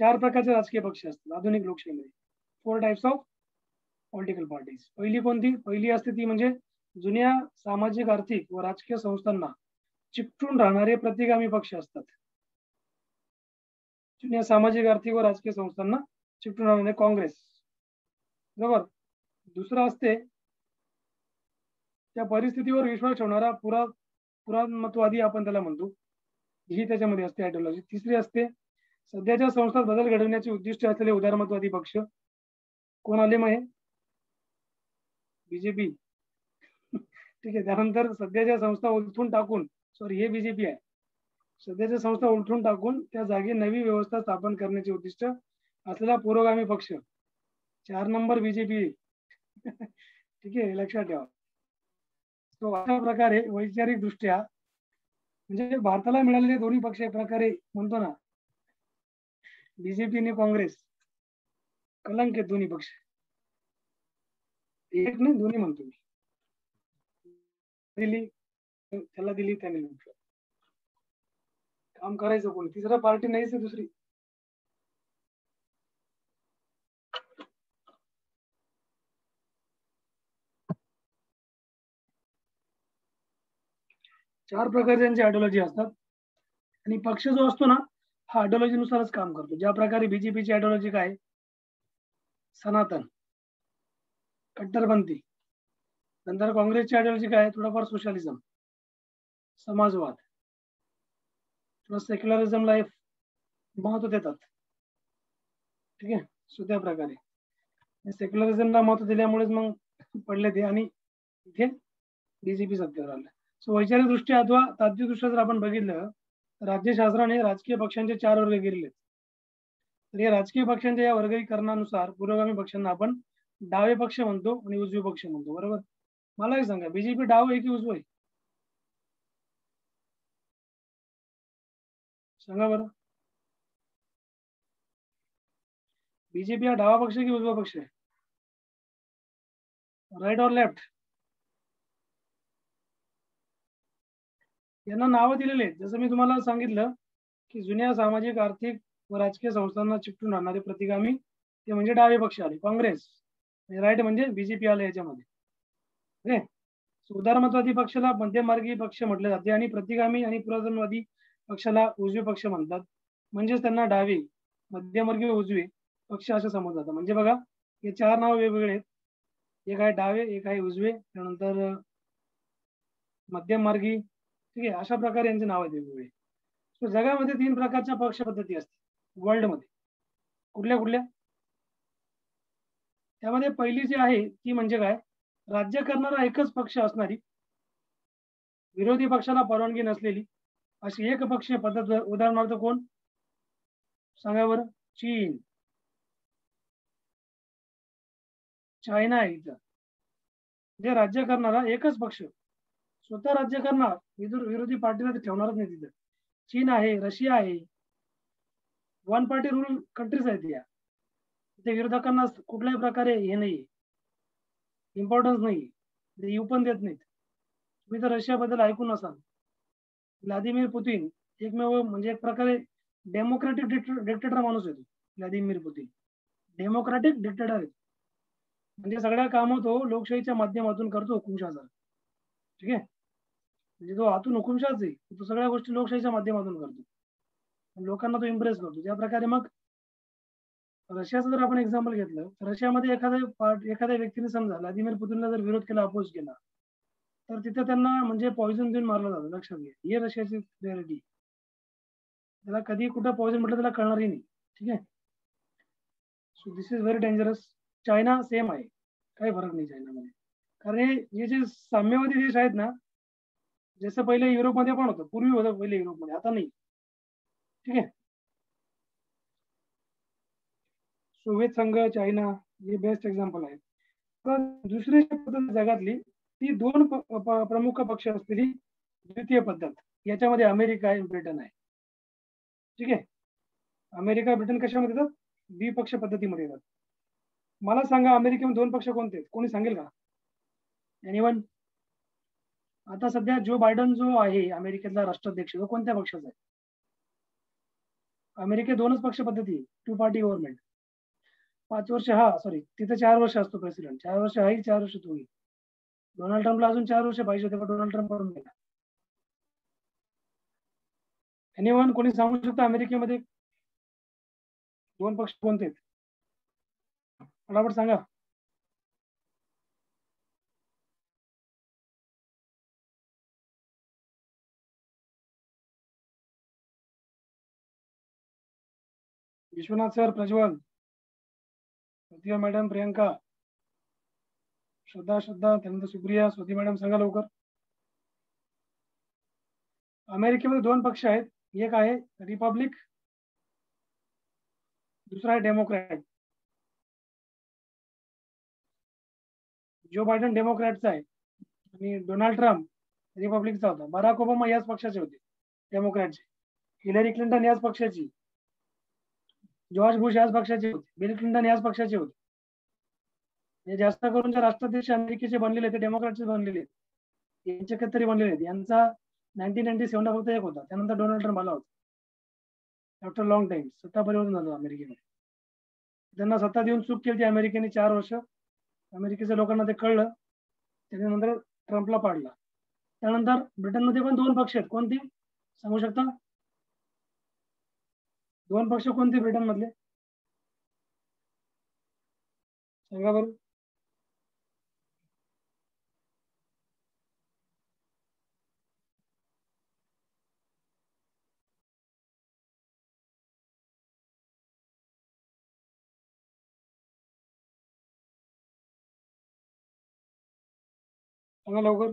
चार प्रकारचे राजकीय पक्ष असतात आधुनिक लोकशाहीमध्ये. Four types of political parties पहिली कोणती? पहिली असते ती म्हणजे जुन्या सामाजिक आर्थिक व राजकीय संस्थांना चिपटून राहणारे प्रतिगामी पक्ष असतात. जुन्या सामाजिक आर्थिक व राजकीय संस्थांना चिपटून राहणारे काँग्रेस. बरोबर? दुसरं असते त्या परिस्थितीवर विश्वास ठेवणारा पुरा पुराणमत्वादी आपण त्याला म्हणतो. ही त्याच्यामध्ये असते आयडिओलॉजी तिसरी असते सध्याच्या संस्थात बदल घडवण्याचे उद्दिष्ट असलेले उदारमतवादी पक्ष. कोण आले मग बीजेपी. ठीक आहे त्यानंतर सध्याच्या संस्था उलथून टाकून सॉरी हे बीजेपी आहे. सध्याच्या संस्था उलथून टाकून त्या जागी नवी व्यवस्था स्थापन करण्याचे उद्दिष्ट असलेला पुरोगामी पक्ष. चार नंबर बीजेपी. ठीक आहे लक्षात ठेवा. तो अशा प्रकारे वैचारिक दृष्ट्या म्हणजे भारताला मिळालेले दोन्ही पक्ष एक प्रकारे म्हणतो ना बीजेपी आणि काँग्रेस कलंक आहेत दोन्ही पक्ष. एक नाही दोन्ही म्हणतो मी. दिली त्याला दिली त्याने म्हटलं. काम करायचं कोणी? तिसरा पार्टी नाहीच आहे दुसरी. चार प्रकारचे त्यांची आयडिओलॉजी असतात. आणि पक्ष जो असतो ना हा आयडिओलॉजी नुसारच काम करतो. ज्या प्रकारे बीजेपीची आयडिओलॉजी काय? सनातन. कट्टरपंथी नंतर काँग्रेसची आयडिओलॉजी काय? थोडाफार सोशलिझम समाजवाद. थोडं सेक्युलरिझमला महत्त्व देतात. ठीक आहे? सो त्या प्रकारे. सेक्युलरिझमला महत्त्व दिल्यामुळेच मग पडले ते आणि इथे बीजेपी सत्तेवर आलं. सो वैचारिक दृष्ट्या अथवा तात्विक दृष्ट्या जर आपण बघितलं राज्यशास्त्राने राजकीय पक्षांचे चार वर्ग केलेले तर या राजकीय पक्षांच्या या वर्गीकरणानुसार पुरोगामी पक्षांना आपण डावे पक्ष म्हणतो आणि उजवे पक्ष म्हणतो बरोबर? मला एक सांगा बीजेपी डाव आहे की उजव आहे? सांगा बरं. बीजेपी हा डावा पक्ष की उजवा पक्ष आहे? राईट ऑर लेफ्ट यांना नावं दिलेले आहेत. जसं मी तुम्हाला सांगितलं की जुन्या सामाजिक आर्थिक व राजकीय संस्थांना चिकटून राहणारे प्रतिगामी ते म्हणजे डावे पक्ष आले. काँग्रेस. राईट म्हणजे बीजेपी आले याच्यामध्ये. ओके उदारमतवादी पक्षाला मध्यमार्गी पक्ष म्हटले जाते आणि प्रतिगामी आणि पुरातनवादी पक्षाला उजवे पक्ष म्हणतात. म्हणजेच त्यांना डावे मध्यमवर्गीय उजवे पक्ष असं समजलं जातं म्हणजे बघा हे चार नाव वेगवेगळे आहेत. एक आहे डावे एक आहे उजवे त्यानंतर मध्यममार्गी ठीक आहे? अशा प्रकारे यांचे नाव आहेत वेगवेगळे. सो जगामध्ये तीन प्रकारच्या पक्ष पद्धती असतात. वर्ल्डमध्ये कुठल्या कुठल्या? त्यामध्ये पहिली जी आहे ती म्हणजे काय? राज्य करणारा एकच पक्ष असणारी विरोधी पक्षाला परवानगी नसलेली अशी एक पक्षीय पद्धत उदाहरणार्थ कोण? सांगा बरं. चीन. चायना आहे इथं. जे राज्य करणारा एकच पक्ष. स्वतः राज्य करणार विरोधी पार्टीला ते ठेवणारच नाही तिथं. चीन आहे रशिया आहे. वन पार्टी रूल कंट्रीज आहेत या. ते विरोधकांना कुठल्याही प्रकारे हे नाही. इम्पॉर्टन्स नाही. ते येऊ पण देत नाहीत. तुम्ही तर रशियाबद्दल ऐकून असाल व्लादिमीर पुतीन एकमेव म्हणजे एक प्रकारे डेमोक्रॅटिक डिक्टेटर माणूस आहे व्लादिमीर पुतीन. डेमोक्रॅटिक डिक्टेटर आहे म्हणजे सगळ्या कामं तो लोकशाहीच्या माध्यमातून करतो हुकुमशाचा ठीक आहे? म्हणजे तो आतून हुकुमशाच आहे. तो सगळ्या गोष्टी लोकशाहीच्या माध्यमातून करतो. लोकांना तो इम्प्रेस करतो. ज्या प्रकारे मग रशियाचं जर आपण एक्झाम्पल घेतलं तर रशियामध्ये एखाद्या पार्ट एखाद्या व्यक्तीने समजा व्लादिमीर पुतीनला जर विरोध केला अपोज केला तर तिथे त्यांना म्हणजे पॉइझन देऊन मारलं जातं लक्षात घ्या. ही रशियाची रियालिटी त्याला कधी कुठं पॉइझन म्हटलं त्याला कळणारही नाही. ठीक आहे? So this is very dangerous China same आहे. काही फरक नाही चायनामध्ये. कारण हे जे साम्यवादी देश आहेत ना जसं पहिले युरोपमध्ये पण होतं पूर्वी होतं पहिले युरोपमध्ये आता नाही. ठीक आहे? सोव्हिएत संघ चायना हे बेस्ट एक्झाम्पल आहे. तर दुसरी पद्धत जगातली ती दोन प्रमुख पक्ष असलेली द्वितीय पद्धत. याच्यामध्ये अमेरिका आहे ब्रिटन आहे. ठीक आहे? अमेरिका ब्रिटन कशामध्ये येतात? द्विपक्ष पद्धतीमध्ये येतात. मला सांगा अमेरिकेमध्ये दोन पक्ष कोणते आहेत? कोणी सांगेल का? एनिवन आता सध्या जो बायडन जो आहे अमेरिकेतला राष्ट्राध्यक्ष तो कोणत्या पक्षाचा आहे? अमेरिकेत दोनच पक्ष पद्धती टू पार्टी गव्हर्नमेंट पाच वर्ष हा सॉरी तिथे चार वर्ष असतो प्रेसिडेंट चार वर्ष आहे चार वर्ष तो डोनाल्ड ट्रम्पला अजून चार वर्ष पाहिजे होते पण डोनाल्ड ट्रम्प करून गेला. एनिवन कोणी सांगू शकतो अमेरिकेमध्ये? दोन पक्ष कोणते फटाफट सांगा. विश्वनाथ सर प्रज्वल. प्रतिभा मॅडम प्रियंका. श्रद्धा श्रद्धा त्यानंतर सुप्रिया स्वाती मॅडम सांगा लवकर. अमेरिकेमध्ये दोन पक्ष आहेत. एक आहे रिपब्लिक दुसरा आहे डेमोक्रॅट. जो बायडन डेमोक्रॅटचा आहे आणि डोनाल्ड ट्रम्प रिपब्लिकचा होता. बराक ओबामा याच पक्षाचे होते डेमोक्रॅटचे. हिलरी क्लिंटन याच पक्षाची. जॉर्ज बुश याच पक्षाचे होते. बिल क्लिंटन याच पक्षाचे होते. म्हणजे जास्त करून जे राष्ट्राध्यक्ष अमेरिकेचे बनलेले ते डेमोक्रॅटचे बनलेले यांचे काहीतरी बनलेले आहेत. यांचा नाईन्टीन नाईन्टी सेव्हनला फक्त एक होता. त्यानंतर डोनाल्ड ट्रम्प आला होता. After long time. सत्ता परिवर्तन झालं अमेरिकेमध्ये. त्यांना सत्ता देऊन चूक केली अमेरिकेने चार वर्ष. अमेरिकेच्या लोकांना ते कळलं. त्याच्यानंतर ट्रम्पला पाडला. त्यानंतर ब्रिटनमध्ये पण दोन पक्ष आहेत. कोणते? सांगू शकता? दोन पक्ष कोणते ब्रिटन मधले? सांगा बरं. सांगा लवकर.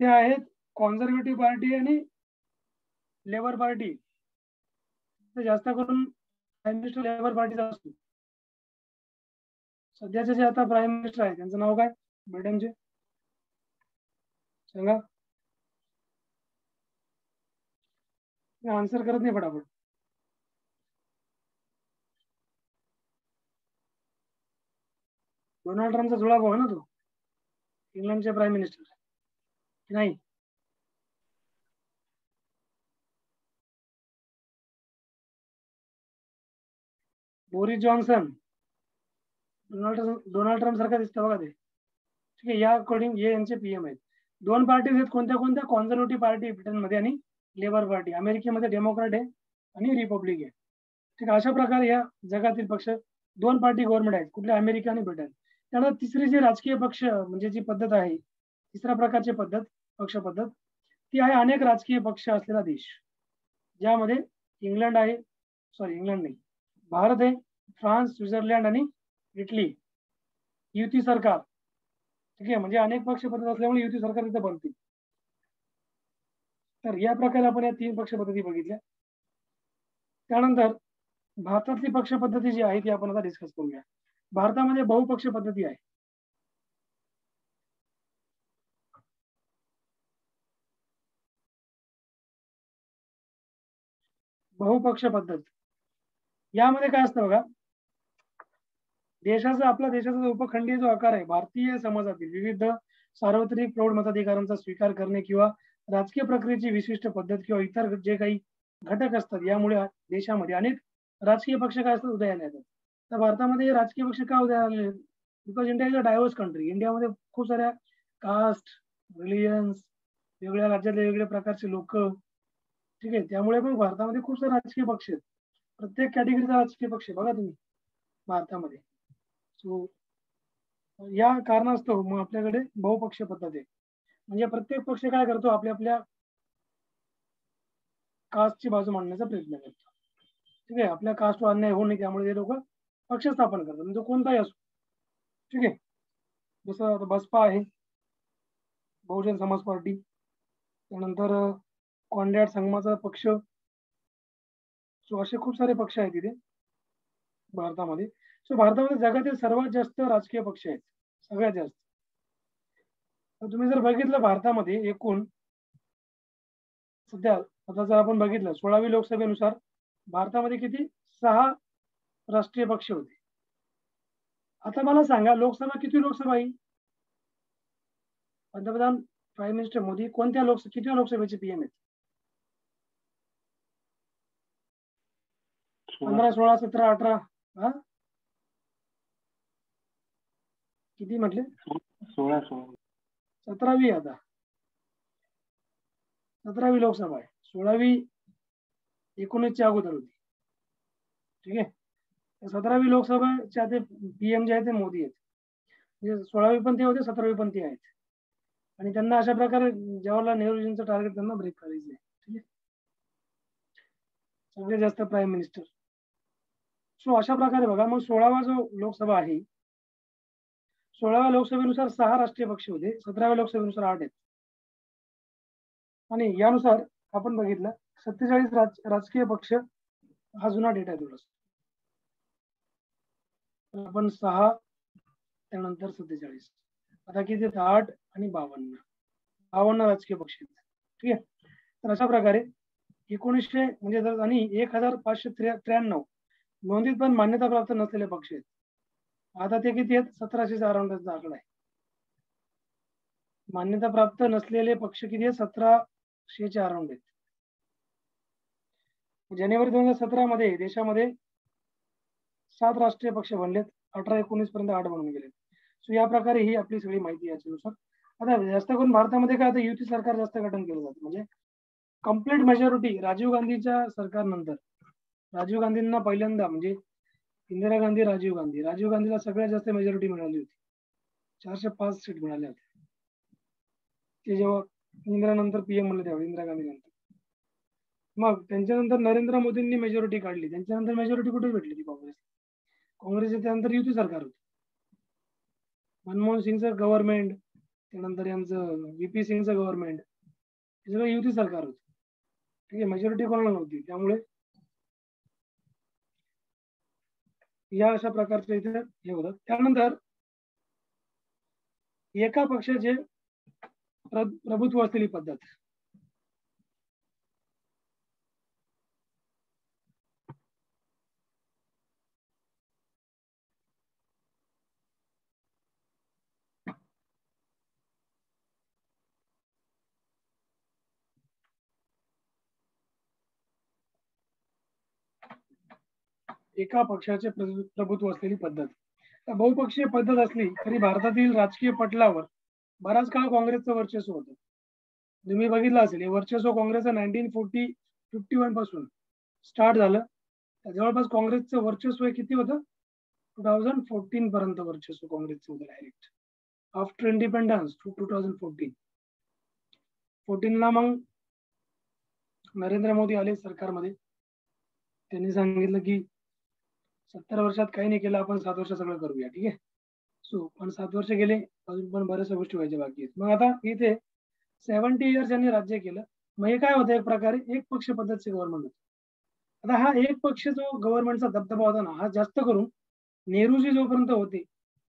ते आहेत कॉन्झर्वेटिव्ह पार्टी आणि लेबर पार्टी. जास्त करून प्राईम मिनिस्टर लेबर पार्टीचा असतो. सध्याचे जे आता प्राईम मिनिस्टर आहे त्यांचं नाव काय? ब्रिटनचे सांगा. आन्सर करत नाही फटाफट. डोनाल्ड ट्रम्पचा जुळा भाऊ ना तो? इंग्लंडचे प्राईम मिनिस्टर. नाही? Boris Johnson. Donald Donald Trump सारखा दिसतं बघा ते. ठीक आहे या अकॉर्डिंग हे यांचे पीएम आहेत. दोन पार्टीज आहेत कोणत्या कोणत्या? कॉन्झर्वेटिव्ह पार्टी ब्रिटनमध्ये आणि लेबर पार्टी अमेरिकेमध्ये डेमोक्रॅट आहे आणि रिपब्लिक आहे. ठीक आहे अशा प्रकारे या जगातील पक्ष दोन पार्टी गव्हर्नमेंट आहेत कुठले अमेरिका आणि ब्रिटन. त्यानंतर तिसरी जी राजकीय पक्ष म्हणजे जी पद्धत आहे तिसऱ्या प्रकारची पद्धत पक्ष पद्धत ती आहे अनेक राजकीय पक्ष असलेला देश. ज्यामध्ये इंग्लंड आहे सॉरी इंग्लंड नाही. भारत आहे फ्रान्स स्वित्झर्लंड आणि इटली युती सरकार. ठीक आहे? म्हणजे अनेक पक्ष पद्धत असल्यामुळे युती सरकार तिथे बनते तर या प्रकारे आपण या तीन पक्ष पद्धती बघितल्या. त्यानंतर भारतातली पक्ष पद्धती जी आहे ती आपण आता डिस्कस करूया भारतामध्ये बहुपक्ष पद्धती आहे. बहुपक्ष पद्धत यामध्ये काय असतं बघा? देशाचा आपला देशाचा जो उपखंडीय जो आकार आहे भारतीय समाजातील विविध सार्वत्रिक प्रौढ मताधिकारांचा स्वीकार करणे किंवा राजकीय प्रक्रियेची विशिष्ट पद्धत किंवा इतर जे काही घटक असतात यामुळे देशामध्ये अनेक राजकीय पक्ष काय असतात उदयाला येतात. तर भारतामध्ये राजकीय पक्ष का उदयाला आले? Because India is a diverse country इंडियामध्ये खूप साऱ्या कास्ट रिलिजन्स वेगवेगळ्या राज्यातले वेगवेगळ्या प्रकारचे लोक ठीक आहे? त्यामुळे पण भारतामध्ये खूप सारे राजकीय पक्ष आहेत. प्रत्येक कॅटेगरीचा राजकीय पक्ष बघा तुम्ही भारतामध्ये. सो या कारणास्तव मग आपल्याकडे बहुपक्ष पद्धत आहे. म्हणजे प्रत्येक पक्ष काय करतो? आपल्या आपल्या कास्टची बाजू मांडण्याचा प्रयत्न करतो. ठीक आहे? आपल्या कास्टवर अन्याय होऊ नये त्यामुळे ते लोक पक्ष स्थापन करतात. म्हणजे कोणताही असो. ठीक आहे? जसं आता बसपा आहे. बहुजन समाज पार्टी. त्यानंतर कॉन्डॅट संगमाचा पक्ष. सो असे खूप सारे पक्ष आहेत तिथे. भारतामध्ये. सो भारतामध्ये जगातील सर्वात जास्त राजकीय पक्ष आहेत. सगळ्यात जास्त. तर तुम्ही जर बघितलं भारतामध्ये एकूण सध्या आता जर आपण बघितलं सोळावी लोकसभेनुसार भारतामध्ये किती? सहा राष्ट्रीय पक्ष होते. आता मला सांगा लोकसभा किती लोकसभा आहे? पंतप्रधान प्राईम मिनिस्टर मोदी कोणत्या लोकसभा किती लोकसभेचे पीएम आहेत? पंधरा सोळा सतरा अठरा हा? किती म्हटले?
सोळा सोळा.
सतरावी आता. सतरावी लोकसभा आहे. सोळावी एकोणीसच्या अगोदर होती. ठीक आहे? सतरावी लोकसभाच्या ते पीएम जे आहे ते मोदी आहेत. म्हणजे सोळावी पण ते होते सतरावी पण ते आहेत. आणि त्यांना अशा प्रकारे जवाहरलाल नेहरूजींचं टार्गेट त्यांना ब्रेक करायचं आहे. ठीक आहे? सगळ्यात जास्त प्राईम मिनिस्टर सो अशा प्रकारे बघा मग सोळावा जो लोकसभा आहे सोळाव्या लोकसभेनुसार सहा राष्ट्रीय पक्ष होते सतराव्या लोकसभेनुसार आठ आहेत. आणि यानुसार आपण बघितलं सत्तेचाळीस राज राजकीय पक्ष हा जुना डेटा आहे थोडासा. आपण सहा त्यानंतर सत्तेचाळीस. आता किती आहेत? आठ आणि बावन्न. बावन्न राजकीय पक्ष आहेत. ठीक आहे? तर अशा प्रकारे एकोणीसशे म्हणजे आणि एक हजार पाचशे त्र्याण्णव नोंदीत पण मान्यता प्राप्त नसलेले पक्ष आहेत. आता ते किती आहेत? सतराशे अराउंडचा आकडा आहे. मान्यता प्राप्त नसलेले पक्ष किती आहेत? सतराशेच्या अराउंड आहेत. जानेवारी दोन हजार सतरा मध्ये देशामध्ये सात राष्ट्रीय पक्ष बनलेत. अठरा एकोणीस पर्यंत आठ बनून गेले सो या प्रकारे ही आपली सगळी माहिती याच्यानुसार. आता जास्त करून भारतामध्ये काय आता युती सरकार जास्त गठन केलं जातं. म्हणजे कंप्लीट मेजॉरिटी राजीव गांधीच्या सरकारनंतर. राजीव गांधींना पहिल्यांदा म्हणजे इंदिरा गांधी राजीव गांधी. राजीव गांधीला सगळ्यात जास्त मेजॉरिटी मिळाली होती. चारशे पाच सीट मिळाल्या होत्या ते जेव्हा इंदिरा नंतर पीएम म्हणले तेव्हा इंदिरा गांधी नंतर. मग त्यांच्यानंतर नरेंद्र मोदींनी मेजॉरिटी काढली. त्यांच्यानंतर मेजॉरिटी कुठे भेटली ती काँग्रेस काँग्रेसचे त्यानंतर युती सरकार होती. मनमोहन सिंगचं गव्हर्नमेंट त्यानंतर यांचं व्हीपी सिंगचं गव्हर्नमेंट हे सगळं युती सरकार होतं. ठीक आहे मेजॉरिटी कोणाला नव्हती. त्यामुळे या अशा प्रकारचे इथे हे होतं त्यानंतर एका पक्षाचे प्रभुत्व असलेली पद्धत. एका पक्षाचे प्रभुत्व असलेली पद्धत. बहुपक्षीय पद्धत असली तरी भारतातील राजकीय पटलावर बराच काळ काँग्रेसचं वर्चस्व होतं. तुम्ही बघितलं असेल हे वर्चस्व काँग्रेसचं नाईन्टीन फोर्टी फिफ्टी वनपासून स्टार्ट झालं. जवळपास काँग्रेसचं वर्चस्व किती होतं? टू थाउजंड फोर्टीन पर्यंत वर्चस्व काँग्रेसचं होतं direct after independence to two thousand fourteen फोर्टीनला मग नरेंद्र मोदी आले सरकारमध्ये. त्यांनी सांगितलं की सत्तर वर्षात काही नाही केलं आपण सात वर्ष सगळं करूया ठीक आहे? सो पण सात वर्ष गेले अजून पण बऱ्याचशा गोष्टी व्हायच्या बाकी आहेत. मग आता इथे सेव्हन्टी इयर्स यांनी राज्य केलं. मग हे काय होतं एक प्रकारे? एक पक्ष पद्धतीचे गव्हर्नमेंट होतं. आता हा एक पक्ष जो गव्हर्नमेंटचा दबदबा होता ना हा जास्त करून नेहरूजी जोपर्यंत होते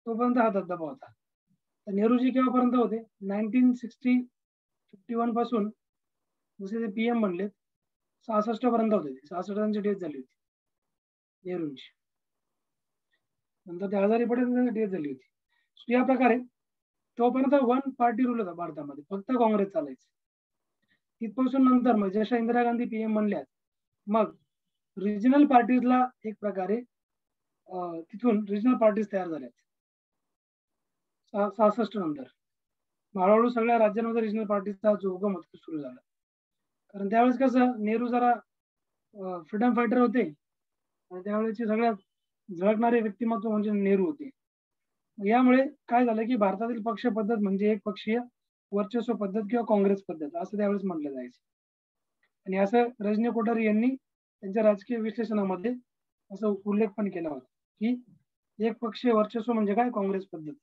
तोपर्यंत हा दबदबा होता. तर नेहरूजी केव्हापर्यंत होते? नाईन्टीन सिक्स्टी फिफ्टी वनपासून जसे ते पीएम म्हणलेत सहासष्ट पर्यंत होते. सहासष्ट त्यांची डेथ झाली होती. नेहरूंची. नंतर ते आजारी पडेल डेथ झाली होती. या प्रकारे तोपर्यंत वन पार्टी रूल होता भारतामध्ये. फक्त काँग्रेस चालायचं. तिथपासून नंतर मग जशा इंदिरा गांधी पीएम म्हणल्या मग रिजनल पार्टीजला एक प्रकारे तिथून रिजनल पार्टीज तयार झाल्यात. सहासष्ट नंतर. हळूहळू सगळ्या राज्यांमध्ये रिजनल पार्टीचा जो उगम होता सुरू झाला. कारण त्यावेळेस कसं नेहरू जरा फ्रीडम फायटर होते. आणि त्यावेळेची सगळ्यात झळकणारे व्यक्तिमत्व म्हणजे नेहरू होते. यामुळे काय झालं की भारतातील पक्ष पद्धत म्हणजे एक पक्षीय वर्चस्व पद्धत किंवा काँग्रेस पद्धत असं त्यावेळेस म्हटलं जायचं. आणि असं रजनी कोठारी यांनी त्यांच्या राजकीय विश्लेषणामध्ये असं उल्लेख पण केला होता की एक पक्षीय वर्चस्व म्हणजे काय? काँग्रेस पद्धत.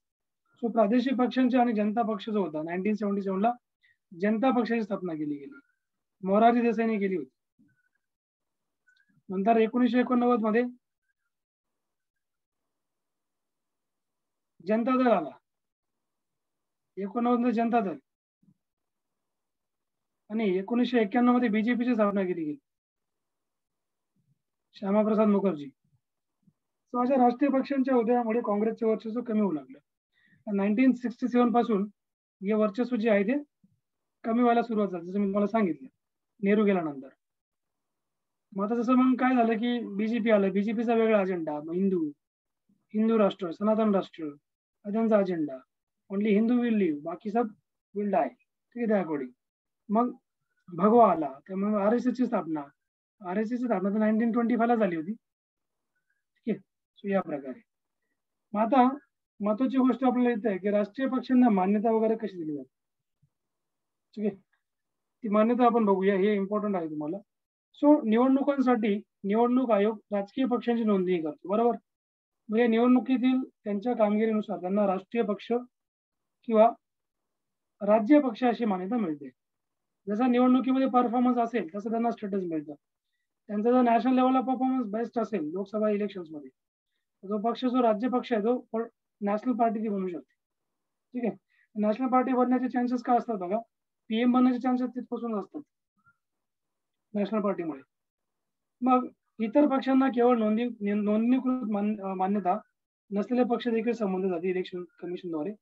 सो प्रादेशिक पक्षांचे आणि जनता पक्ष जो होता नाईन्टीन सेव्हन्टी सेव्हनला जनता पक्षाची स्थापना केली गेली. मोरारजी देसाईने केली होती. नंतर एकोणीसशे एकोणनव्वदमध्ये जनता दल आला. एकोणनव्वद जनता दल. आणि एकोणीसशे एक्क्याण्णवमध्ये बीजेपीची स्थापना केली गेली. श्यामाप्रसाद मुखर्जी. सो अशा राष्ट्रीय पक्षांच्या उदयामुळे काँग्रेसचे वर्चस्व कमी होऊ लागलं. नाईन्टीन सिक्स्टी सेव्हनपासून हे वर्चस्व जे आहे ते कमी व्हायला सुरुवात झाली. जसं मी तुम्हाला सांगितलं नेहरू गेल्यानंतर. मग आता जसं मग काय झालं की बीजेपी आलं. बीजेपीचा वेगळा अजेंडा हिंदू हिंदू राष्ट्र सनातन राष्ट्र त्यांचा agenda. Only Hindu will live बाकी सब विल डाय ठीक आहे त्या अकॉर्डिंग मग भगवा आला त्यामुळे आर एस एसची स्थापना. आर एस एसची स्थापना तर नाईन्टीन ट्वेंटी फायला झाली होती. ठीक आहे सो या प्रकारे. मग आता महत्वाची गोष्ट आपल्याला येते की राष्ट्रीय पक्षांना मान्यता वगैरे कशी दिली जाते? ठीक आहे ती मान्यता आपण बघूया हे इम्पॉर्टंट आहे तुम्हाला. सो निवडणुकांसाठी निवडणूक आयोग राजकीय पक्षांची नोंदणी करतो बरोबर? म्हणजे निवडणुकीतील त्यांच्या कामगिरीनुसार त्यांना राष्ट्रीय पक्ष किंवा राज्य पक्ष अशी मान्यता मिळते. जसा निवडणुकीमध्ये परफॉर्मन्स असेल तसं त्यांना स्टेटस मिळतं. त्यांचा जर नॅशनल लेवलला परफॉर्मन्स बेस्ट असेल लोकसभा इलेक्शन्समध्ये जो पक्ष जो राज्य पक्ष आहे तो नॅशनल पार्टी ती बनू शकते. ठीक आहे? नॅशनल पार्टी बनण्याचे चान्सेस काय असतात बघा? पीएम बनण्याचे चान्सेस तिथपासून असतात. नॅशनल पार्टीमुळे मग इतर पक्षांना केवळ नोंदणी नोंदणीकृत मान्यता नसलेले पक्ष देखील संबंधित जाते इलेक्शन कमिशनद्वारे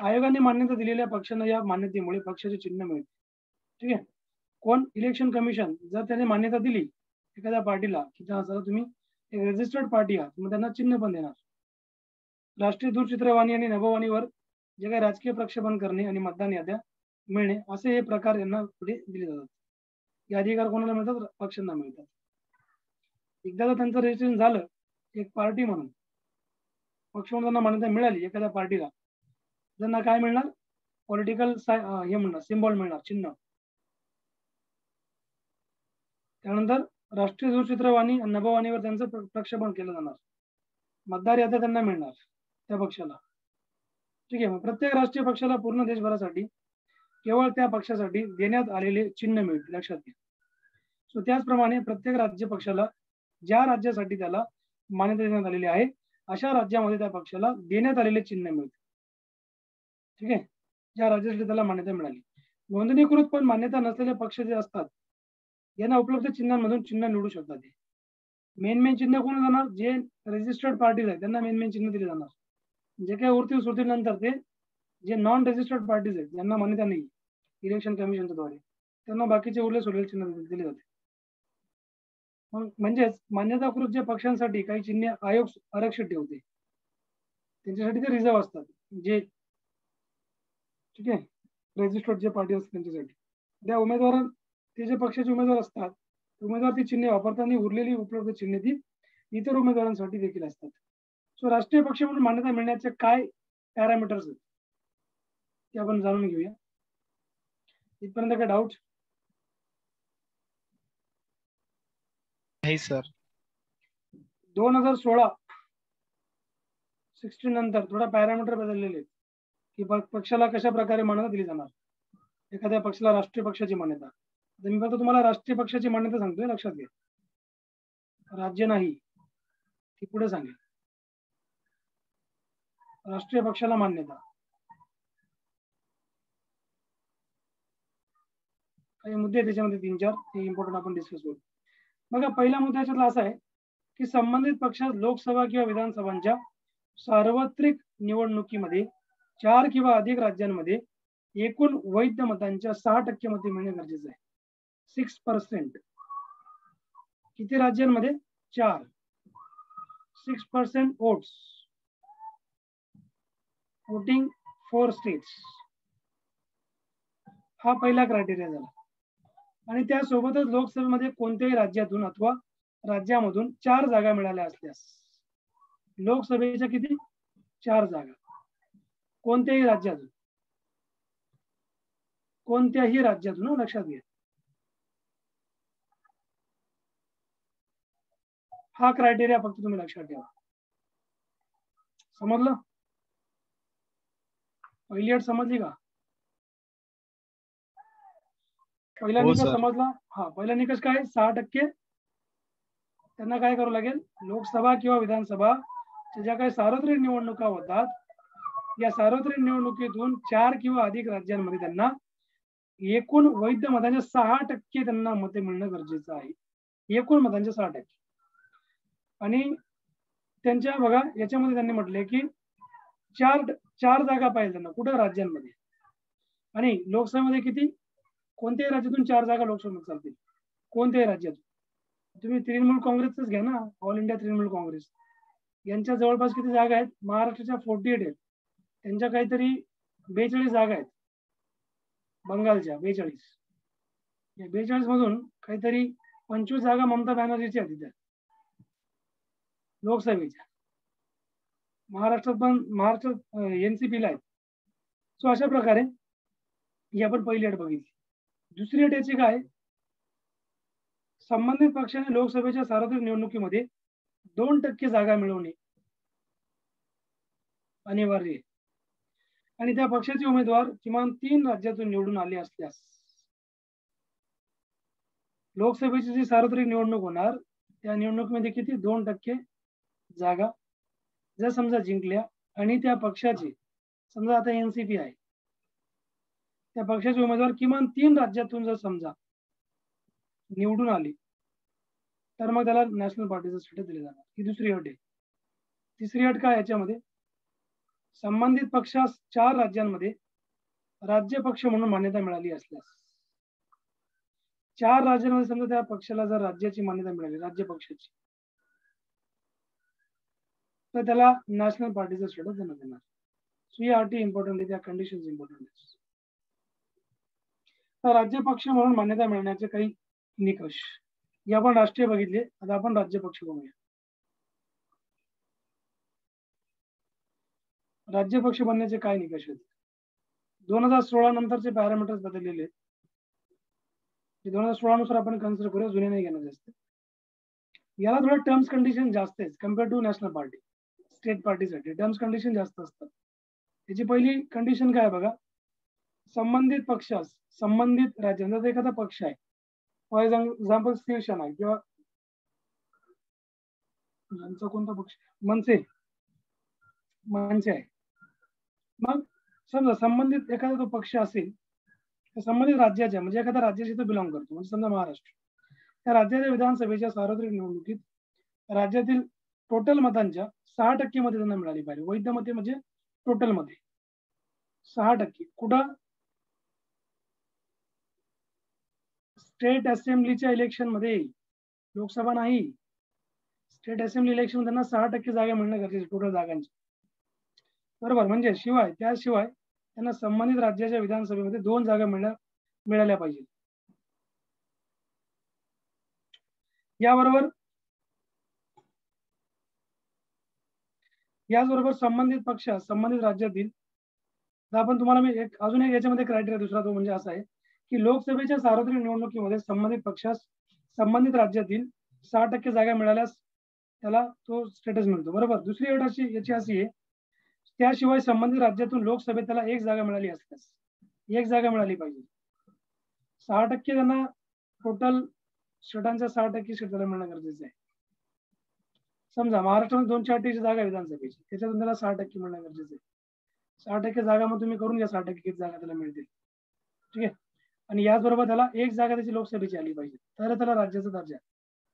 आयोगाने मान्यता दिलेल्या पक्षांना या मान्यतेमुळे पक्षाचे चिन्ह मिळते ठीक आहे? कोण? इलेक्शन कमिशन जर त्याने मान्यता दिली एखाद्या पार्टीला की तुम्ही एक रजिस्टर्ड पार्टी आहात मग त्यांना चिन्ह पण देणार. राष्ट्रीय दूरचित्रवाणी आणि नभोवाणीवर जे काही राजकीय प्रक्षेपण करणे आणि मतदान याद्या मिळणे असे हे प्रकार यांना पुढे दिले जातात. हे अधिकार कोणाला मिळतात? पक्षांना मिळतात. एकदा जर त्यांचं रजिस्ट्रेशन झालं एक पार्टी म्हणून पक्ष म्हणून त्यांना मान्यता मिळाली एखाद्या पार्टीला त्यांना काय मिळणार? पॉलिटिकल हे म्हणणार सिम्बॉल मिळणार चिन्ह. त्यानंतर राष्ट्रीय दूरचित्रवाणी आणि नभोवाणीवर त्यांचं प्रक्षेपण केलं जाणार. मतदार याद्या त्यांना मिळणार त्या पक्षाला. ठीक आहे मग प्रत्येक राष्ट्रीय पक्षाला पूर्ण देशभरासाठी केवळ त्या पक्षासाठी देण्यात आलेले चिन्ह मिळते लक्षात घ्या. सो त्याचप्रमाणे प्रत्येक राज्य पक्षाला ज्या राज्यासाठी त्याला मान्यता देण्यात आलेली आहे अशा राज्यामध्ये त्या पक्षाला देण्यात आलेले चिन्ह मिळते. ठीक आहे? ज्या राज्यासाठी त्याला मान्यता मिळाली. नोंदणीकृत पण मान्यता नसलेले पक्ष जे असतात यांना उपलब्ध चिन्हांमधून चिन्ह निवडू शकतात मेन मेन चिन्ह कोण जाणार? जे रजिस्टर्ड पार्टीज आहेत त्यांना मेन मेन चिन्ह दिले जाणार. जे काही उरतील सुरतील नंतर ते जे नॉन रजिस्टर्ड पार्टीज आहेत ज्यांना मान्यता नाही इलेक्शन कमिशनच्या द्वारे त्यांना बाकीचे उरले सोडलेले चिन्ह दिले जाते. म्हणजेच मान्यताकृत जे पक्षांसाठी काही चिन्ह आयोग आरक्षित ठेवते त्यांच्यासाठी ते रिझर्व असतात. जे ठीक आहे रजिस्टर्ड जे पार्टी असतात त्यांच्यासाठी. त्या उमेदवार ते जे पक्षाचे उमेदवार असतात उमेदवार ती चिन्हे वापरताना उरलेली उपलब्ध चिन्हे ती इतर उमेदवारांसाठी देखील असतात. सो राष्ट्रीय पक्ष म्हणून मान्यता मिळण्याचे काय पॅरामीटर्स आहेत? ते आपण जाणून घेऊया. इथपर्यंत काय डाऊट
नाही सर.
दोन हजार सोळा सिक्स्टीन नंतर थोडा पॅरामीटर बदललेले की पक्षाला कशा प्रकारे मान्यता दिली जाणार? एखाद्या पक्षाला राष्ट्रीय पक्षाची मान्यता. मी फक्त तुम्हाला राष्ट्रीय पक्षाची मान्यता सांगतोय लक्षात घ्या. राज्य नाही ती पुढे सांगेल. राष्ट्रीय पक्षाला मान्यता. काही मुद्दे त्याच्यामध्ये तीन चार ते इम्पॉर्टंट आपण डिस्कस करू. बघा पहिला मुद्दा याच्यातला असा आहे की संबंधित पक्षात लोकसभा किंवा विधानसभांच्या सार्वत्रिक निवडणुकीमध्ये चार किंवा अधिक राज्यांमध्ये एकूण वैध मतांच्या सहा टक्के मते मिळणे गरजेचं आहे. सिक्स पर्सेंट किती राज्यांमध्ये? चार. Six percent votes voting four states हा पहिला क्रायटेरिया झाला. आणि त्यासोबतच लोकसभेमध्ये कोणत्याही राज्यातून अथवा राज्यामधून चार जागा मिळाल्या असल्यास लोकसभेच्या किती? चार जागा. कोणत्याही राज्यातून. कोणत्याही राज्यातून लक्षात घ्या. हा क्रायटेरिया फक्त तुम्ही लक्षात ठेवा. समजलं? पहिली अट समजली का? पहिला
हो,
निकष
सर.
समजला. हा पहिला निकष काय? सहा टक्के. त्यांना काय करावं लागेल? लोकसभा किंवा विधानसभा ज्या काही सार्वत्रिक निवडणुका होतात या सार्वत्रिक निवडणुकीतून चार किंवा अधिक राज्यांमध्ये त्यांना एकूण वैध मतांच्या सहा टक्के त्यांना मते मिळणं गरजेचं आहे. एकूण मतांच्या सहा टक्के. आणि त्यांच्या बघा याच्यामध्ये त्यांनी म्हटले की चार चार जागा पाहिजे त्यांना कुठं? राज्यांमध्ये. आणि लोकसभेमध्ये किती? कोणत्याही राज्यातून चार जागा लोकसभेत चालतील? कोणत्याही राज्यातून? तुम्ही तृणमूल काँग्रेसच घ्या ना. All India Trinamool Congress. यांच्या जवळपास किती जागा आहेत? महाराष्ट्राच्या फोर्टी एट आहेत. त्यांच्या काहीतरी बेचाळीस जागा आहेत. बंगालच्या बेचाळीस. या बेचाळीस मधून काहीतरी पंचवीस जागा ममता बॅनर्जीच्या तिथे लोकसभेच्या. महाराष्ट्रात पण महाराष्ट्रात एनसीपीला आहेत. सो अशा प्रकारे ही आपण पहिली अट बघितली. दुसरी अट याची काय? संबंधित पक्षाने लोकसभेच्या सार्वत्रिक निवडणुकीमध्ये दोन टक्के जागा मिळवणे अनिवार्य. आहे आणि त्या पक्षाचे उमेदवार किमान तीन राज्यातून निवडून आले असल्यास लोकसभेची जी सार्वत्रिक निवडणूक होणार त्या निवडणुकीमध्ये किती? दोन टक्के जागा. जर समजा जिंकल्या आणि त्या पक्षाची समजा आता एनसीपी आहे त्या पक्षाचे उमेदवार किमान तीन राज्यातून जर समजा निवडून आली तर मग त्याला नॅशनल पार्टीचं स्टेटस दिले जाणार. ही दुसरी अट आहे. तिसरी अट काय याच्यामध्ये? संबंधित पक्षास चार राज्यांमध्ये राज्य पक्ष म्हणून मान्यता मिळाली असल्यास चार राज्यांमध्ये समजा त्या पक्षाला जर राज्याची मान्यता मिळाली राज्य पक्षाची तर त्याला नॅशनल पार्टीचा स्टेटस देण्यात येणार. सो या अटी इम्पॉर्टंट आहे त्या कंडिशन इम्पॉर्टंट आहे राज्य पक्ष म्हणून मान्यता मिळण्याचे काही निकष. हे आपण राष्ट्रीय बघितले. आता आपण राज्य पक्ष बघूया. राज्य पक्ष बनण्याचे काय निकष आहेत? दोन हजार सोळा नंतरचे पॅरामीटर्स बदललेले दोन हजार सोळा नुसार आपण कन्सिडर करूया. जुने नाही घेणार जास्त. याला थोडं टर्म्स कंडिशन जास्त आहेत. Compare to national party state पार्टीसाठी टर्म्स कंडिशन जास्त असतात. त्याची पहिली कंडिशन काय बघा? संबंधित पक्ष संबंधित राज्यांचा एखादा पक्ष आहे. फॉर एक्झाम्पल शिवसेना किंवा यांचा कोणता पक्ष? मनसे. मनसे आहे. मग समजा संबंधित एखादा तो पक्ष असेल तर संबंधित राज्याच्या म्हणजे एखाद्या राज्याशी तो बिलॉंग करतो. म्हणजे समजा महाराष्ट्र. त्या राज्याच्या विधानसभेच्या सार्वत्रिक निवडणुकीत राज्यातील टोटल मतांच्या सहा टक्के मध्ये त्यांना मिळाली पाहिजे. वैध मते म्हणजे टोटलमध्ये सहा टक्के. कुठं? स्टेट असेंब्लीच्या इलेक्शनमध्ये लोकसभा नाही. स्टेट असेंब्ली इलेक्शन त्यांना सहा टक्के जागा मिळणं गरजेचं टोटल जागांची. बरोबर. म्हणजे शिवाय त्याशिवाय त्यांना संबंधित राज्याच्या विधानसभेमध्ये दोन जागा मिळल्या मिळाल्या पाहिजे. याबरोबर याचबरोबर संबंधित पक्ष संबंधित राज्यातील आपण तुम्हाला मी एक अजून एक याच्यामध्ये क्रायटेरिया दुसरा तो म्हणजे असा आहे. की लोकसभेच्या सार्वत्रिक निवडणुकीमध्ये संबंधित पक्षास संबंधित राज्यातील सहा टक्के जागा मिळाल्यास त्याला तो स्टेटस मिळतो. बरोबर? दुसरी अट अशी याची अशी आहे त्याशिवाय संबंधित राज्यातून लोकसभेत त्याला एक जागा मिळाली असल्यास एक जागा मिळाली पाहिजे. सहा टक्के त्यांना टोटल सीटांच्या सहा टक्के सीट त्याला मिळणं गरजेचं आहे. समजा महाराष्ट्रामध्ये दोनशे अठ्ठ्याऐंशी जागा विधानसभेची त्याच्यातून त्याला सहा टक्के मिळणं गरजेचं आहे. सहा टक्के जागा मग तुम्ही करून घ्या सहा टक्के किती जागा त्याला मिळतील. ठीक आहे? आणि याचबरोबर त्याला एक जागा त्याची लोकसभेची आली पाहिजे. तर त्याला राज्याचा दर्जा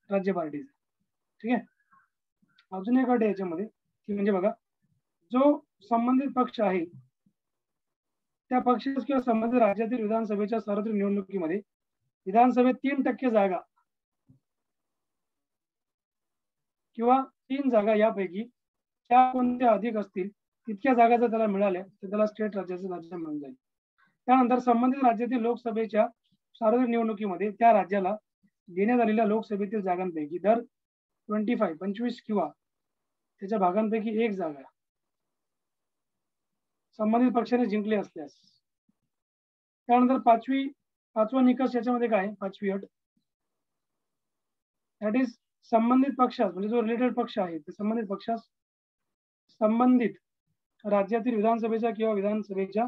राज्य पार्टीचा. ठीक आहे? अजून एक अट याच्यामध्ये की म्हणजे बघा जो संबंधित पक्ष आहे त्या पक्षास किंवा संबंधित राज्यातील विधानसभेच्या सार्वत्रिक निवडणुकीमध्ये विधानसभेत तीन टक्के जागा किंवा तीन जागा यापैकी त्या कोणत्या अधिक असतील तितक्या जागा जर त्याला मिळाल्या तर त्याला स्टेट राज्याचं दर्जा मिळून जाईल. त्यानंतर संबंधित राज्यातील लोकसभेच्या सार्वत्रिक निवडणुकीमध्ये त्या राज्याला देण्यात आलेल्या लोकसभेतील जागांपैकी दर ट्वेंटी फाय पंचवीस किंवा त्याच्या भागांपैकी एक जागा संबंधित पक्षाने जिंकले असल्यास. त्यानंतर पाचवी पाचवा निकष याच्यामध्ये काय? पाचवी अट. दॅट इज संबंधित पक्षास म्हणजे जो रिलेटेड पक्ष आहे ते संबंधित पक्षास संबंधित राज्यातील विधानसभेच्या किंवा विधानसभेच्या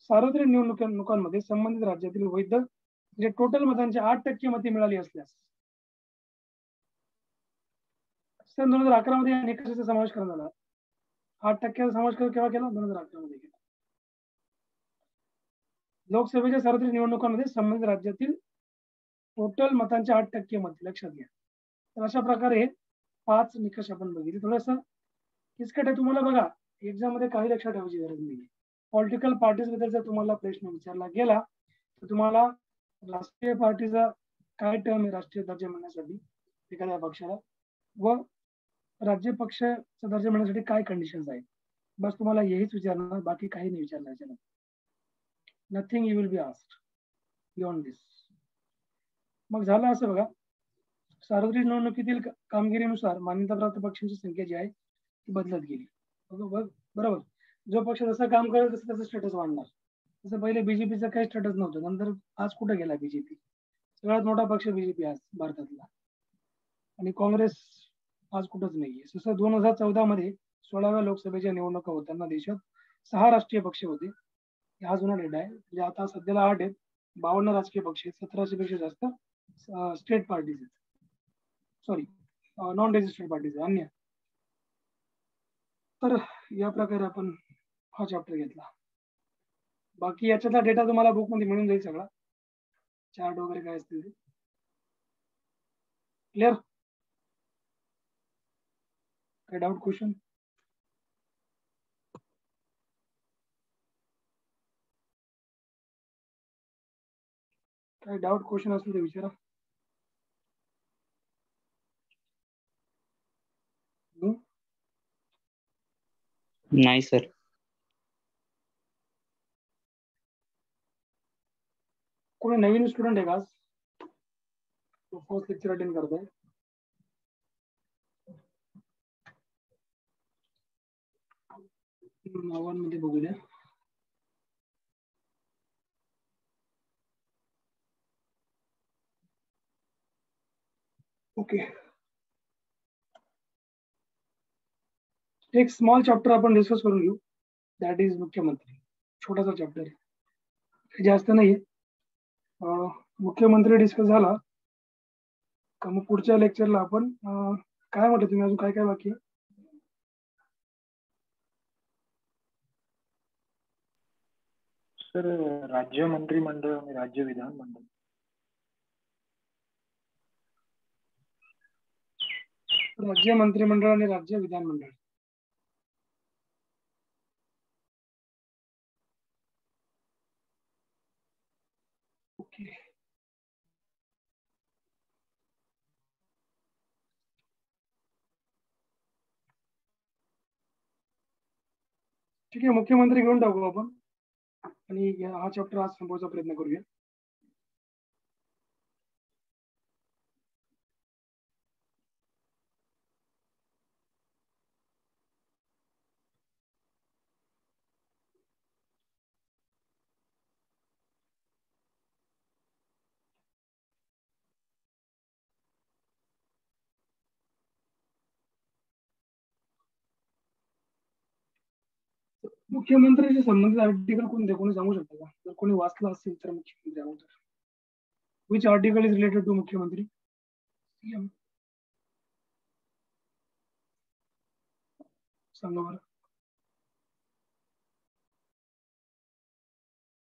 सार्वत्रिक निवडणुकांमध्ये संबंधित राज्यातील वैध म्हणजे टोटल मतांची आठ टक्के मते मिळाली असल्यास. सन दोन हजार अकरा मध्ये या निकषाचा समावेश करण्यात आला आठ टक्क्याचा समावेश केव्हा केला? दोन हजार अकरा मध्ये केला. लोकसभेच्या सार्वत्रिक निवडणुकांमध्ये संबंधित राज्यातील टोटल मतांच्या आठ टक्के मत लक्षात घ्या. तर अशा प्रकारे पाच निकष आपण बघितले. थोडस किचकट आहे. तुम्हाला बघा एक्झाममध्ये काही लक्षात ठेवायची गरज नाही पॉलिटिकल पार्टीजबद्दल जर तुम्हाला प्रश्न विचारला गेला तर तुम्हाला राष्ट्रीय पार्टीचा काय टर्म आहे राष्ट्रीय दर्जा मिळण्यासाठी एखाद्या पक्षाला? व राज्य पक्षाचा दर्जा मिळण्यासाठी काय कंडिशन्स आहेत? बस तुम्हाला हेच विचारणार बाकी काही नाही विचारणार याच्यामध्ये. Nothing you will be asked beyond this मग झालं असं बघा. सार्वत्रिक निवडणुकीतील कामगिरीनुसार मान्यताप्राप्त पक्षांची संख्या जी आहे ती बदलत गेली. बरोबर? जो पक्ष जसं काम करेल तसं त्याचं स्टेटस वाढणार. तसं पहिले बीजेपीचं काही स्टेटस नव्हतं. नंतर आज कुठं गेला बीजेपी सगळ्यात मोठा पक्ष बीजेपी आज भारतातला. आणि काँग्रेस आज कुठंच नाहीये. जसं दोन हजार चौदा मध्ये सोळाव्या लोकसभेच्या निवडणुका होताना देशात सहा राष्ट्रीय पक्ष होते. हा जुना डेटा आहे. म्हणजे आता सध्याला आठ आहेत. बावन्न राजकीय पक्ष आहेत. सतराशे पेक्षा जास्त स्टेट पार्टीज आहेत. सॉरी नॉन रेजिस्टर्ड पार्टीज अन्य. तर या प्रकारे आपण हा चॅप्टर घेतला. बाकी याच्यातला डेटा तुम्हाला बुकमध्ये मिळून जाईल सगळा. चार्ट वगैरे काय असतील ते. क्लिअर काय डाऊट क्वेश्चन काय डाऊट क्वेश्चन असेल तर विचारा.
नाही सर
कोणी नवीन स्टुडंट आहे का आज फ़र्स्ट लेक्चर अटेंड करताय नावांमध्ये बघू द्या ओके एक स्मॉल चॅप्टर आपण डिस्कस घेऊ दॅट इज़ मुख्यमंत्री। छोटासा चॅप्टर आहे जास्त नाहीये अं, मुख्यमंत्री डिस्कस झाला. का मग पुढच्या लेक्चरला आपण काय म्हटलं तुम्ही अजून? काय काय बाकी?
सर राज्य मंत्रिमंडळ आणि राज्य विधानमंडळ
राज्य मंत्रिमंडळ आणि राज्य विधानमंडळ ओके ठीक आहे मुख्यमंत्री घेऊन टाकू आपण. आणि या- हा चॅप्टर आज संपवायचा प्रयत्न करूया. मुख्यमंत्र्याशी संबंधित आर्टिकल वाचलं मुख्यमंत्री अगोदर which article is related to मुख्यमंत्री?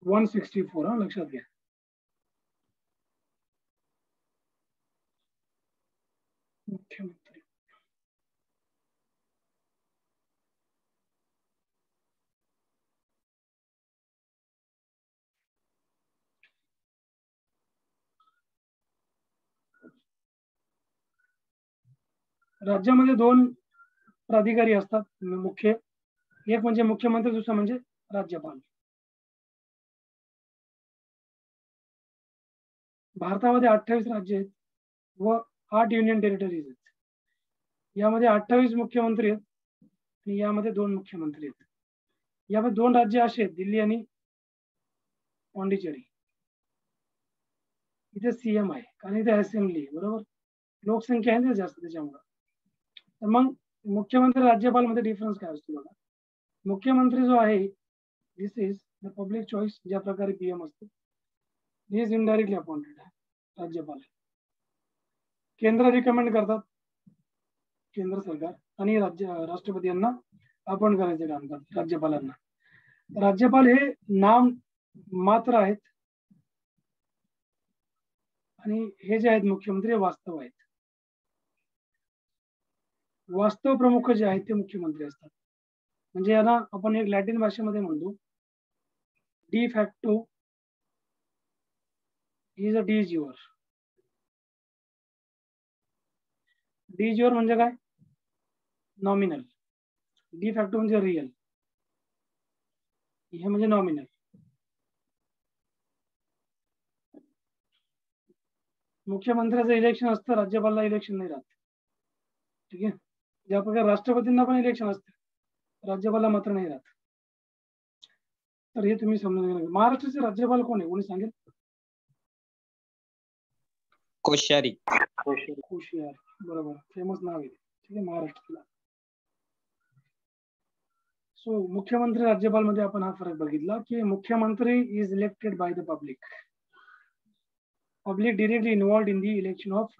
वन सिक्स्टी फोर मुख्यमंत्री. राज्यामध्ये दोन प्राधिकारी असतात मुख्य. एक म्हणजे मुख्यमंत्री दुसरा म्हणजे राज्यपाल. भारतामध्ये अठ्ठावीस राज्य आहेत व आठ युनियन टेरिटरीज आहेत. यामध्ये अठ्ठावीस मुख्यमंत्री आहेत आणि यामध्ये दोन मुख्यमंत्री आहेत. यामध्ये दोन राज्य असे आहेत दिल्ली आणि पॉंडिचेरी. इथे सीएम आहे कारण इथे असेंब्ली आहे बरोबर? लोकसंख्या आहे ना जास्त त्याच्यामुळे. तर मग मुख्यमंत्री राज्यपाल मध्ये डिफरन्स काय असतो बघा? मुख्यमंत्री जो आहे this is the public choice ज्या प्रकारे पीएम असतो. इज इनडायरेक्टली अपॉइंटेड आहे राज्यपाल केंद्र रिकमेंड करतात केंद्र सरकार आणि राज्य राष्ट्रपती यांना अपॉइंट करायचे काम करतात राज्यपालांना. राज्यपाल हे नाम मात्र आहेत. आणि हे जे आहेत मुख्यमंत्री वास्तव आहेत. वास्तव प्रमुख जे आहेत ते मुख्यमंत्री असतात. म्हणजे यांना आपण एक लॅटिन भाषेमध्ये म्हणतो. De facto is a de jure de? Nominal de facto म्हणजे रिअल हे नॉमिनल मुख्यमंत्र्याचं इलेक्शन असतं, राज्यपालला इलेक्शन नाही राहत. ठीक आहे? ज्या प्रकारे राष्ट्रपतींना पण इलेक्शन असते राज्यपालला मात्र नाही राहत. तर हे तुम्ही समजून घ्या. महाराष्ट्राचे राज्यपाल कोण आहे? कोणी सांगेल?
कोश्यारी.
कोशियार. बरोबर. फेमस नाव आहे. ठीक आहे महाराष्ट्रातला. सो मुख्यमंत्री राज्यपाल मध्ये आपण हा फरक बघितला की मुख्यमंत्री is elected by the public public directly involved in the election of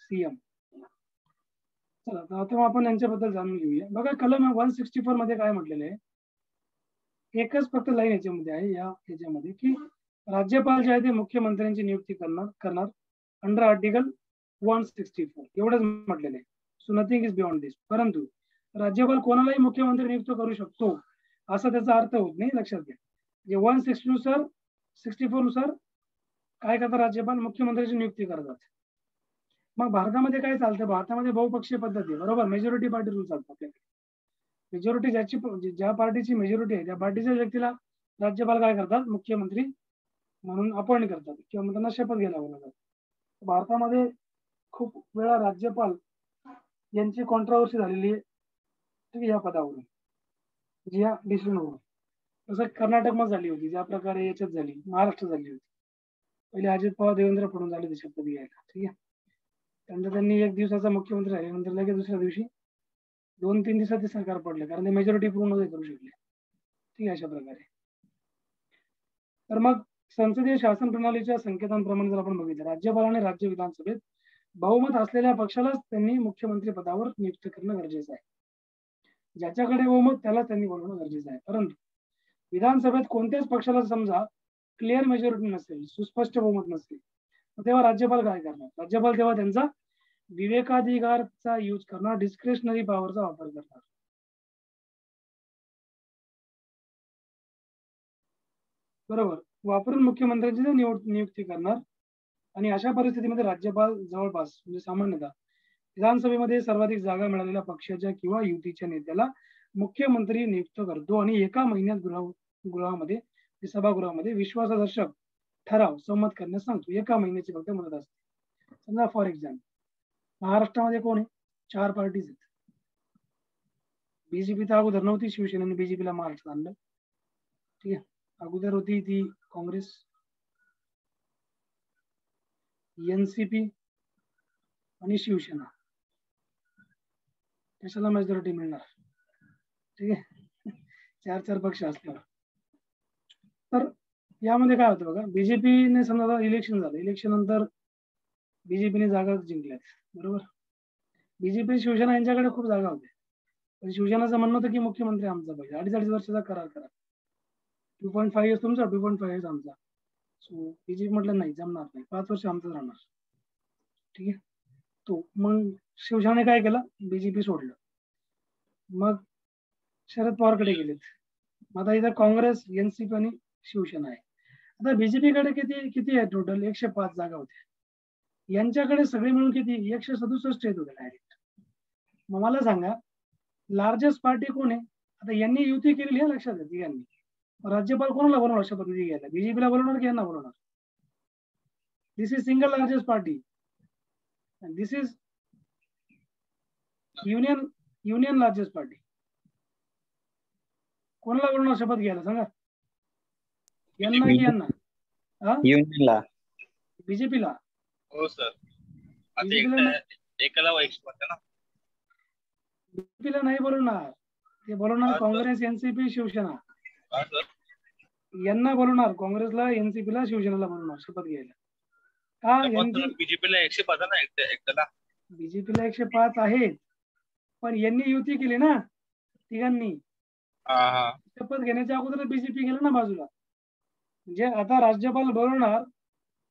CM चला तर आता आपण यांच्याबद्दल जाणून घेऊया. बघा कलम वन सिक्स्टी फोरमध्ये काय म्हटलेलं आहे? एकच फक्त लाईन याच्यामध्ये आहे या याच्यामध्ये की राज्यपाल जे आहे ते मुख्यमंत्र्यांची नियुक्ती करणार करणार under article one sixty four एवढंच म्हटलेलं आहे. So nothing is beyond this परंतु राज्यपाल कोणालाही मुख्यमंत्री नियुक्त करू शकतो असा त्याचा अर्थ होत नाही लक्षात घ्या. जे वन सिक्स्टी नुसार सिक्स्टी फोरनुसार काय करतात राज्यपाल? मुख्यमंत्र्याची नियुक्ती करतात. मग भारतामध्ये काय चालतं? भारतामध्ये बहुपक्षीय पद्धती आहे, बरोबर? मेजॉरिटी पार्टी रूल चालतो आपल्याकडे मेजॉरिटी ज्याची ज्या पार्टीची मेजॉरिटी आहे त्या पार्टीच्या व्यक्तीला राज्यपाल काय करतात? मुख्यमंत्री म्हणून अपॉइंट करतात. किंवा मग त्यांना शपथ घ्यायला बोलवतात भारतामध्ये खूप वेळा राज्यपाल यांची कॉन्ट्रावर्सी झालेली आहे. ठीक आहे या पदावरून. जी या डिसिजनवरून तसं कर्नाटकमध्ये झाली होती ज्या प्रकारे याच्यात झाली महाराष्ट्र झाली होती. पहिले अजित पवार देवेंद्र फडणवीस झाले ते शपथ घ्यायला. ठीक आहे. त्यानंतर त्यांनी एक दिवसाचा मुख्यमंत्री झाले नंतर लगेच दुसऱ्या दिवशी दोन तीन दिवसात ते सरकार पडले. कारण ते मेजॉरिटी पूर्ण करू शकले. ठीक आहे अशा प्रकारे. तर मग संसदीय शासन प्रणालीच्या संकेतांप्रमाणे जर आपण बघितलं राज्यपालाने राज्य विधानसभेत बहुमत असलेल्या पक्षालाच त्यांनी मुख्यमंत्री पदावर नियुक्त करणं गरजेचं आहे. ज्याच्याकडे बहुमत त्याला त्यांनी बोलवणं गरजेचं आहे. परंतु विधानसभेत कोणत्याच पक्षाला समजा क्लिअर मेजॉरिटी नसेल सुस्पष्ट बहुमत नसेल तेव्हा राज्यपाल काय करणार? राज्यपाल तेव्हा त्यांचा विवेकाधिकारचा यूज करणार डिस्क्रिशनरी पॉवरचा वापर करणार बरोबर. वापरून मुख्यमंत्र्यांची निवड नियुक्ती करणार आणि अशा परिस्थितीमध्ये राज्यपाल जवळपास म्हणजे सामान्यतः विधानसभेमध्ये सर्वाधिक जागा मिळालेल्या पक्षाच्या किंवा युतीच्या नेत्याला मुख्यमंत्री नियुक्त करतो आणि एका महिन्यात गृह गृहामध्ये सभागृहामध्ये विश्वासदर्शक ठराव संमत करण्यास सांगतो. एका महिन्याची फक्त मदत असते. समजा फॉर एक्झाम्पल महाराष्ट्रामध्ये कोण आहे? चार पार्टीज आहेत. बीजेपी तर अगोदर नव्हती शिवसेनेने बीजेपीला महाराष्ट्रात आणलं. ठीक आहे. अगोदर होती ती काँग्रेस. एनसीपी आणि शिवसेना. कशाला मेजॉरिटी मिळणार? ठीक आहे. चार चार पक्ष असल्यावर तर यामध्ये काय होतं बघा? बीजेपीने समजा इलेक्शन झालं. इलेक्शन नंतर बीजेपीने जागा जिंकल्यात. बरोबर? बीजेपी शिवसेना यांच्याकडे खूप जागा होत्या. पण शिवसेनाचं म्हणणं होतं की मुख्यमंत्री आमचा पाहिजे. अडीच अडीच वर्षाचा करार करा. टू पॉईंट फाईव्ह इयर्स तुमचा टू पॉईंट फाईव्ह इयर्स आमचा. सो बीजेपी म्हटलं नाही जमणार नाही. पाच वर्ष आमचं राहणार. ठीक आहे? तो मग शिवसेने काय केलं? बीजेपी सोडलं. मग शरद पवारकडे गेलेत. आता इथं काँग्रेस एनसीपी आणि शिवसेना आहे. आता बीजेपीकडे किती किती आहे टोटल एकशे पाच जागा होत्या. यांच्याकडे सगळे मिळून किती? एकशे सदुसष्ट येत होते डायरेक्ट मग मला सांगा लार्जेस्ट पार्टी कोण आहे? आता यांनी युती केलेली आहे लक्षात येते यांनी राज्यपाल कोणाला बोलवणार शपथविधी घ्यायला? बीजेपीला बोलवणार की यांना बोलवणार this is single largest party this is union union largest party कोणाला बोलवणार शपथ घ्यायला? सांगा. यांना की यांना? बीजेपीला
हो सर. आता एकाला ना.
बीजेपीला नाही बोलवणार. ते बोलवणार. काँग्रेस एनसीपी शिवसेना.
सर.
यांना बोलवणार. काँग्रेसला एनसीपीला शिवसेनेला बोलवणार. शपथ घ्यायला. का
बीजेपीला एकशे पदा ना एकट्या एकट्याला?
बीजेपीला एकशे पाच आहेत. पण यांनी युती केली ना तिघांनी. शपथ घेण्याच्या अगोदर बीजेपी गेलं ना बाजूला. म्हणजे आता राज्यपाल बोलवणार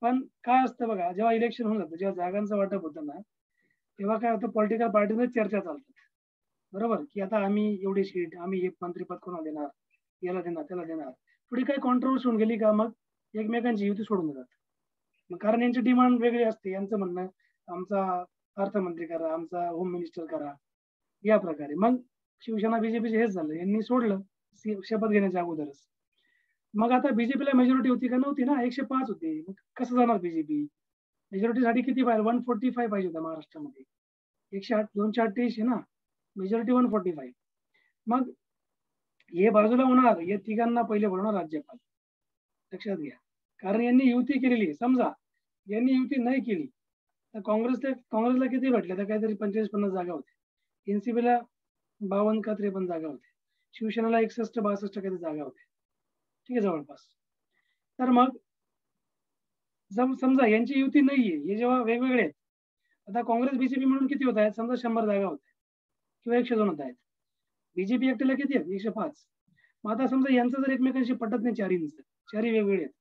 पण काय असतं बघा जेव्हा इलेक्शन होऊन जातं जेव्हा जागांचं वाटप होतं ना तेव्हा काय होतं पॉलिटिकल पार्टीमध्ये चर्चा चालतात. बरोबर? की आता आम्ही एवढी सीट आम्ही हे मंत्रीपद कोणाला देणार? याला देणार त्याला देणार? थोडी काही कॉन्ट्रोवर्सी होऊन गेली का मग एकमेकांची युती सोडून देतात. मग कारण यांची डिमांड वेगळी असते. यांचं म्हणणं आमचा अर्थमंत्री करा आमचा होम मिनिस्टर करा. या प्रकारे. मग शिवसेना बीजेपीचे हेच झालं. यांनी सोडलं शपथ घेण्याच्या अगोदरच. मग आता बीजेपीला मेजॉरिटी होती का नव्हती ना? एकशे पाच होते. मग कसं जाणार बीजेपी मेजॉरिटीसाठी किती पाहिजे? वन फोर्टी फाय पाहिजे होता महाराष्ट्रामध्ये. एकशे आठ दोनशे अठ्ठ्याऐंशी ना? मेजॉरिटी वन फोर्टी फाय मग हे बाजूला होणार. या तिघांना पहिले बोलवणार राज्यपाल. लक्षात घ्या. कारण यांनी युती केलेली समजा यांनी युती नाही केली. तर काँग्रेसला काँग्रेसला किती भेटले? तर काहीतरी पंचेचाळीस पन्नास जागा होत्या. एनसीपीला बावन्न का त्रेपन्न जागा होत्या. शिवसेनेला एकसष्ट बासष्ट काहीतरी जागा होत्या. ठीक आहे जवळपास. तर मग जम समजा यांची युती नाहीये हे जेव्हा वेगवेगळे आहेत आता काँग्रेस बीजेपी म्हणून किती होत आहेत? समजा शंभर जागा होत आहेत किंवा एकशे दोन होत आहेत. बीजेपी एकट्याला किती आहेत? एकशे पाच. मग आता समजा यांचं जर एकमेकांशी पटत नाही चारींचं चारी वेगवेगळे आहेत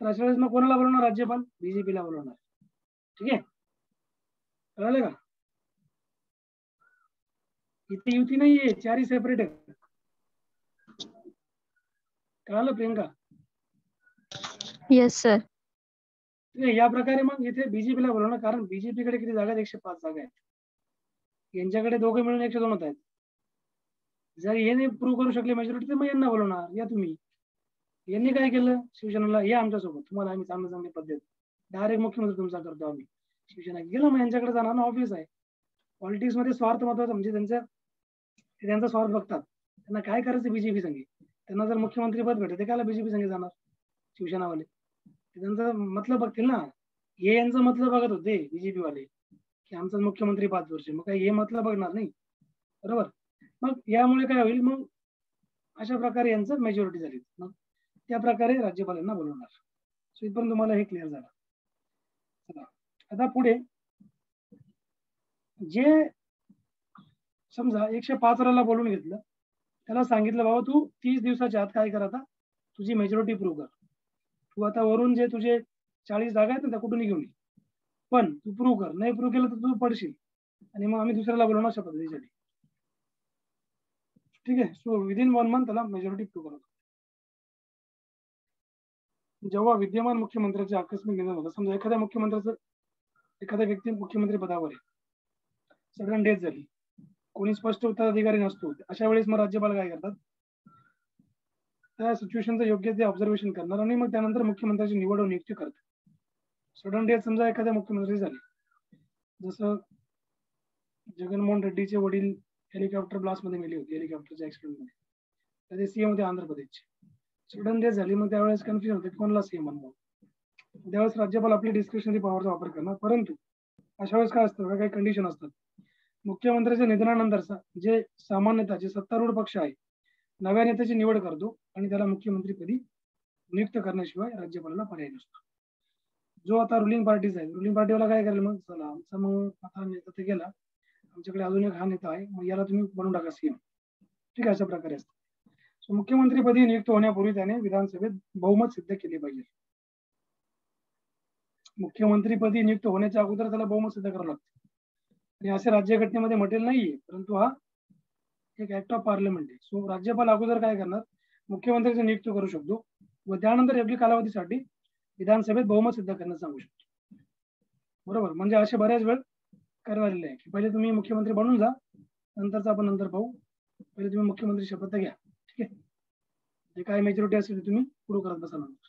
तर अशा वेळेस मग कोणाला बोलवणार राज्यपाल? बीजेपीला बोलवणार. ठीक आहे? कळालं का? इथे युती नाहीये चारी सेपरेट आहेत. कळालं प्रियंका?
येस सर
या प्रकारे मग इथे बीजेपीला बोलवणार कारण बीजेपी कडे किती जागा आहेत? एकशे पाच जागा आहेत. यांच्याकडे दोघे मिळून एकशे दोन होत आहेत. जर हे नाही प्रूव्ह करू शकले मेजॉरिटी तर मग यांना बोलवणार. या तुम्ही. यांनी काय केलं? शिवसेनेला या आमच्यासोबत. तुम्हाला आम्ही चांगली चांगली पद्धत डायरेक्ट मुख्यमंत्री तुमचा करतो आम्ही. शिवसेना गेलं मग यांच्याकडे जाणार ना ऑफिस आहे. पॉलिटिक्समध्ये स्वार्थ महत्त्वाचा म्हणजे त्यांच्या ते त्यांचा स्वार्थ बघतात. त्यांना काय करायचं बीजेपी संघी त्यांना जर मुख्यमंत्री पद भेटते काय बीजेपी संघ जाणार? शिवसेनावाले. त्यांचा मतलब बघतील ना. हे यांचं मतलब बघत होते बीजेपी वाले की आमचा मुख्यमंत्री पाच वर्ष. मग काही हे मतलब बघणार नाही. बरोबर? मग यामुळे काय होईल? मग अशा प्रकारे यांचं मेजॉरिटी झाली. मग त्या प्रकारे राज्यपालांना बोलवणार. सो इथपर्यंत तुम्हाला हे क्लिअर झालं. चला. आता पुढे. जे समजा एकशे पाच ला बोलून घेतलं त्याला सांगितलं बाबा तू तीस दिवसाच्या आत काय कर आता? तुझी मेजॉरिटी प्रूव्ह कर. तू आता वरून जे तुझे चाळीस जागा आहेत ना त्या कुठून घेऊन ये. पण तू प्रूव्ह कर. नाही प्रूव्ह केलं तर तू पडशील. आणि मग आम्ही दुसऱ्याला बोलवणार अशा पद्धतीसाठी. ठीक आहे? सो विदिन वन मंथ त्याला मेजॉरिटी प्रूव्ह करतो. जेव्हा विद्यमान मुख्यमंत्र्याचे आकस्मिक निधन होतं समजा एखाद्या मुख्यमंत्र्याचं एखाद्या व्यक्ती मुख्यमंत्री पदावर आहे. सडन डेथ झाली. कोणी स्पष्ट उत्तराधिकारी नसतो. अशा वेळेस मग राज्यपाल काय करतात? त्या सिच्युएशनचं योग्य ते ऑब्झर्वेशन करणार आणि मग त्यानंतर मुख्यमंत्र्याची निवड नियुक्ती करतात. सडन डेथ समजा एखाद्या मुख्यमंत्री झाली. जसं जगनमोहन रेड्डीचे वडील हेलिकॉप्टर ब्लास्टमध्ये मेले होते हेलिकॉप्टरच्या ऍक्सिडेंटमध्ये. तर ते सीएम होते आंध्र प्रदेशचे. सडन डेथ झाली मग त्यावेळेस कन्फ्युजन होते कोणला सीएम म्हणून त्यावेळेस राज्यपाल आपली डिस्क्रिप्शनरी पॉवरचा वापर करणार परंतु अशा वेळेस काय असतं? काही कंडिशन असतात? मुख्यमंत्र्याच्या निधनानंतरचा जे सामान्यतः जे सत्तारूढ पक्ष आहे नव्या नेत्याची निवड करतो आणि त्याला मुख्यमंत्रीपदी नियुक्त करण्याशिवाय राज्यपालाला पर्याय नसतो. जो आता रुलिंग पार्टीचा आहे रुलिंग पार्टीवाला काय करेल मग? चला आमचा मग आता नेता ते गेला. आमच्याकडे अजून एक हा नेता आहे. मग याला तुम्ही बनवून टाका सीएम ठीक आहे अशा प्रकारे असतं. सो मुख्यमंत्रीपदी नियुक्त होण्यापूर्वी त्याने विधानसभेत बहुमत सिद्ध केले पाहिजे. मुख्यमंत्रीपदी नियुक्त होण्याच्या अगोदर त्याला बहुमत सिद्ध करावं लागतं. आणि असे राज्यघटनेमध्ये म्हटलेलं नाहीये परंतु हा एक ऍक्ट ऑफ पार्लमेंट आहे. सो राज्यपाल अगोदर काय करणार? मुख्यमंत्र्याची नियुक्त करू शकतो व त्यानंतर योग्य कालावधीसाठी विधानसभेत बहुमत सिद्ध करण्यास सांगू शकतो. बरोबर? म्हणजे असे बऱ्याच वेळ करणारेले आहे. की पहिले तुम्ही मुख्यमंत्री बनून जा नंतरचा आपण नंतर पाहू. पहिले तुम्ही मुख्यमंत्री शपथ घ्या. ठीक आहे? जे काय मेजॉरिटी असेल तुम्ही पुढे करत बसा नंतर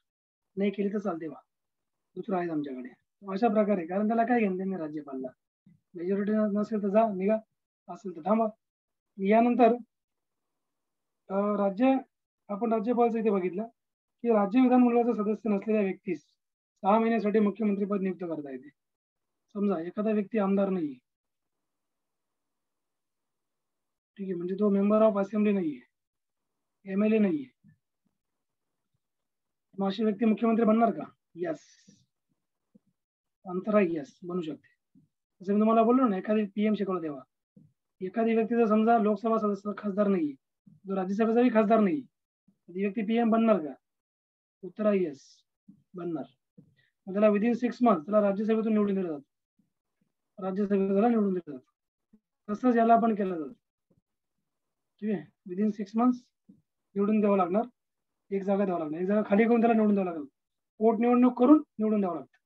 नाही केली तर चालते वा दुसरं आहे आमच्याकडे. अशा प्रकारे. कारण त्याला काय घेणं त्यांनी राज्यपालला? मेजॉरिटी नसेल तर जा निघा. असेल तर थांबा. यानंतर राज्य आपण राज्यपालचं इथे बघितलं की राज्य विधानमंडळाचा सदस्य नसलेल्या व्यक्तीस सहा महिन्यासाठी मुख्यमंत्रीपद नियुक्त करता येते. समजा एखादा व्यक्ती आमदार नाही ठीक आहे म्हणजे तो मेंबर ऑफ असेंब्ली नाहीये. एम एल ए नाहीये. मग अशी व्यक्ती मुख्यमंत्री बनणार का? यस अंतरा यस बनू शकते. जसं मी तुम्हाला बोललो ना एखादी पीएम शिकवलं तेव्हा एखादी व्यक्ती जर समजा लोकसभा सदस्य खासदार नाही जो राज्यसभेचाही खासदार नाही ती व्यक्ती पीएम बनणार का? उत्तर आहे यस बनणार. मग त्याला विदिन सिक्स मंथ त्याला राज्यसभेतून निवडून दिलं जातं. राज्यसभेत त्याला निवडून दिलं जातं. तसंच याला पण केलं जातं. ठीक आहे? विदिन सिक्स मंथ्स निवडून द्यावं लागणार. एक जागा द्यावं लागणार. एक जागा खाली करून त्याला निवडून द्यावं लागेल पोट निवडणूक करून निवडून द्यावं लागतं.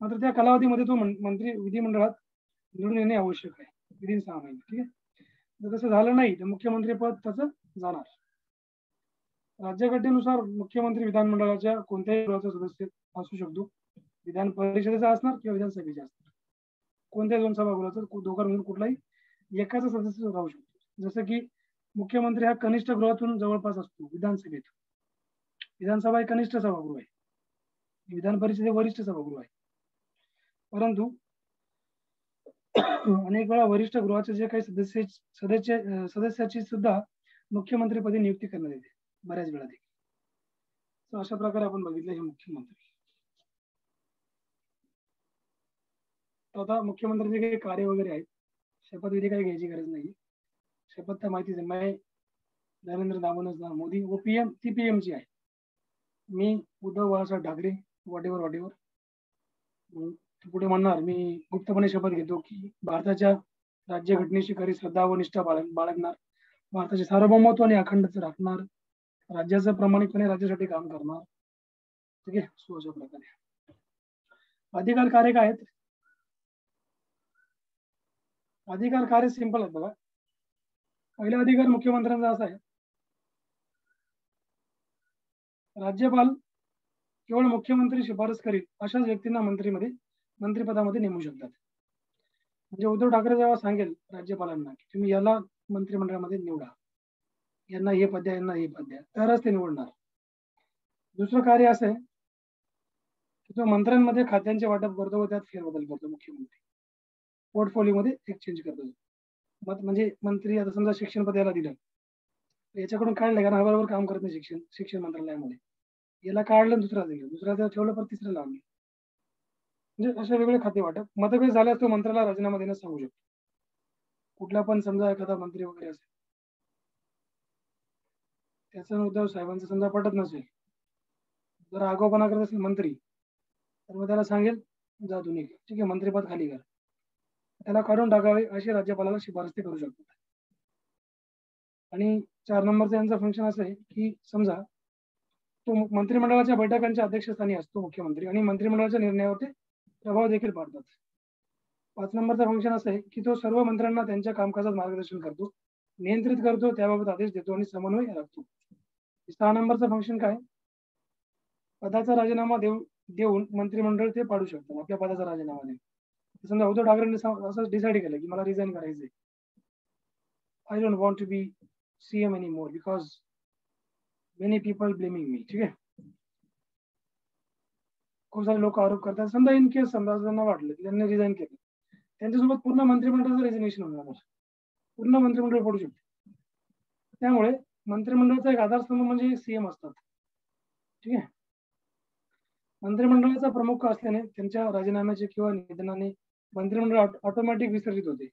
मात्र त्या कालावधीमध्ये तो मंत्री विधिमंडळात निवडून येणे आवश्यक आहे. विदिन सहा महिने ठीक आहे? जर तसं झालं नाही तर मुख्यमंत्री पद त्याचं जाणार. राज्यघटनेनुसार मुख्यमंत्री विधानमंडळाच्या कोणत्याही गृहाचा सदस्य असू शकतो. विधान परिषदेचा असणार किंवा विधानसभेचा असणार. कोणत्याही दोन सभागृहाचा दोघांमधून कुठलाही एकाचा सदस्य राहू शकतो. जसं की मुख्यमंत्री हा कनिष्ठ गृहातून जवळपास असतो विधानसभेत. विधानसभा हे कनिष्ठ सभागृह आहे. विधान परिषद हे वरिष्ठ सभागृह आहे. परंतु अनेक वेळा वरिष्ठ गृहाचे जे काही सदस्य सदस्य सदस्याची सुद्धा मुख्यमंत्रीपदी नियुक्ती करण्यात येते बऱ्याच वेळा देखील. अशा प्रकारे आपण बघितलं हे मुख्यमंत्री. आता मुख्यमंत्र्यांचे काही कार्य वगैरे आहेत. शपथविधी काही घ्यायची गरज नाही शपथ तर माहितीच आहे. नरेंद्र दामोदर मोदी व पीएम ती पीएम ची आहे. मी Uddhav Balasaheb Thackeray whatever whatever पुढे म्हणणार. मी गुप्तपणे शपथ घेतो की भारताच्या राज्यघटनेशी खरी श्रद्धा व निष्ठा बाळगणार. भारताचे सार्वभौमत्व आणि अखंडच राखणार. राज्याचं प्रामाणिकपणे राज्यासाठी काम करणार. ठीक आहे? सो अशा प्रकारे. अधिकार कार्य काय आहेत? अधिकार कार्य सिंपल आहेत बघा. पहिला अधिकार मुख्यमंत्र्यांचा असा आहे. राज्यपाल केवळ मुख्यमंत्री शिफारस करील अशाच व्यक्तींना मंत्रीमध्ये मंत्रिपदामध्ये नेमू शकतात. म्हणजे उद्धव ठाकरे जेव्हा सांगेल राज्यपालांना की तुम्ही याला मंत्रिमंडळामध्ये निवडा. यांना हे पद द्या यांना हे पद द्या. तरच ते निवडणार. दुसरं कार्य असं आहे की तो मंत्र्यांमध्ये खात्यांचे वाटप करतो व त्यात फेरबदल करतो मुख्यमंत्री. पोर्टफोलिओमध्ये एक्सचेंज करतो मत म्हणजे मंत्री आता समजा शिक्षण पद याला दिलं. याच्याकडून काढलं कारण हा बरोबर काम करत नाही शिक्षण शिक्षण मंत्रालयामध्ये. याला काढलं दुसरा दिलं. दुसरा ठेवलं पण तिसरं लावलं. म्हणजे असे वेगळे खाते वाटप. मतभेद झाल्यास तो मंत्र्याला राजीनामा देण्यास सांगू शकतो. कुठला पण समजा एखादा मंत्री वगैरे असेल. त्याचा उद्धव साहेबांचा समजा पटत नसेल. जर आगोपणा करत असेल मंत्री तर मग त्याला सांगेल जा तुम्ही ठीक आहे मंत्रीपद खाली कर. त्याला काढून टाकावे अशी राज्यपालाला शिफारस ते करू शकतात आणि चार नंबरचं यांचं फंक्शन असं आहे की समजा तो मंत्रिमंडळाच्या बैठकांच्या अध्यक्षस्थानी असतो मुख्यमंत्री आणि मंत्रिमंडळाच्या निर्णयावर ते प्रभाव देखील पाडतात. पाच नंबरचा फंक्शन असं आहे की तो सर्व मंत्र्यांना त्यांच्या कामकाजात मार्गदर्शन करतो नियंत्रित करतो त्याबाबत आदेश देतो आणि समन्वय राखतो. सहा नंबरचं फंक्शन काय? पदाचा राजीनामा देऊ देऊन मंत्रिमंडळ ते पाडू शकतात आपल्या पदाचा राजीनामा देऊन. समजा उद्धव ठाकरेंनी असं डिसाईड केलं की मला रिझाईन करायचंय I don't want to be CM any more because many people blaming me ठीक आहे? खूप सारे लोक आरोप करतात समजा इन केस समजा त्यांना वाटलं की त्यांनी रिझाईन केलं त्यांच्यासोबत पूर्ण मंत्रिमंडळाचं रेजिग्नेशन होणार पूर्ण मंत्रिमंडळ पडू शकते. त्यामुळे मंत्रिमंडळाचा एक आधारस्तंभ म्हणजे सीएम असतात. ठीक आहे? मंत्रिमंडळाचा प्रमुख असल्याने त्यांच्या राजीनाम्याचे किंवा निधनाने मंत्रिमंडळ ऑटोमॅटिक विसर्जित होते.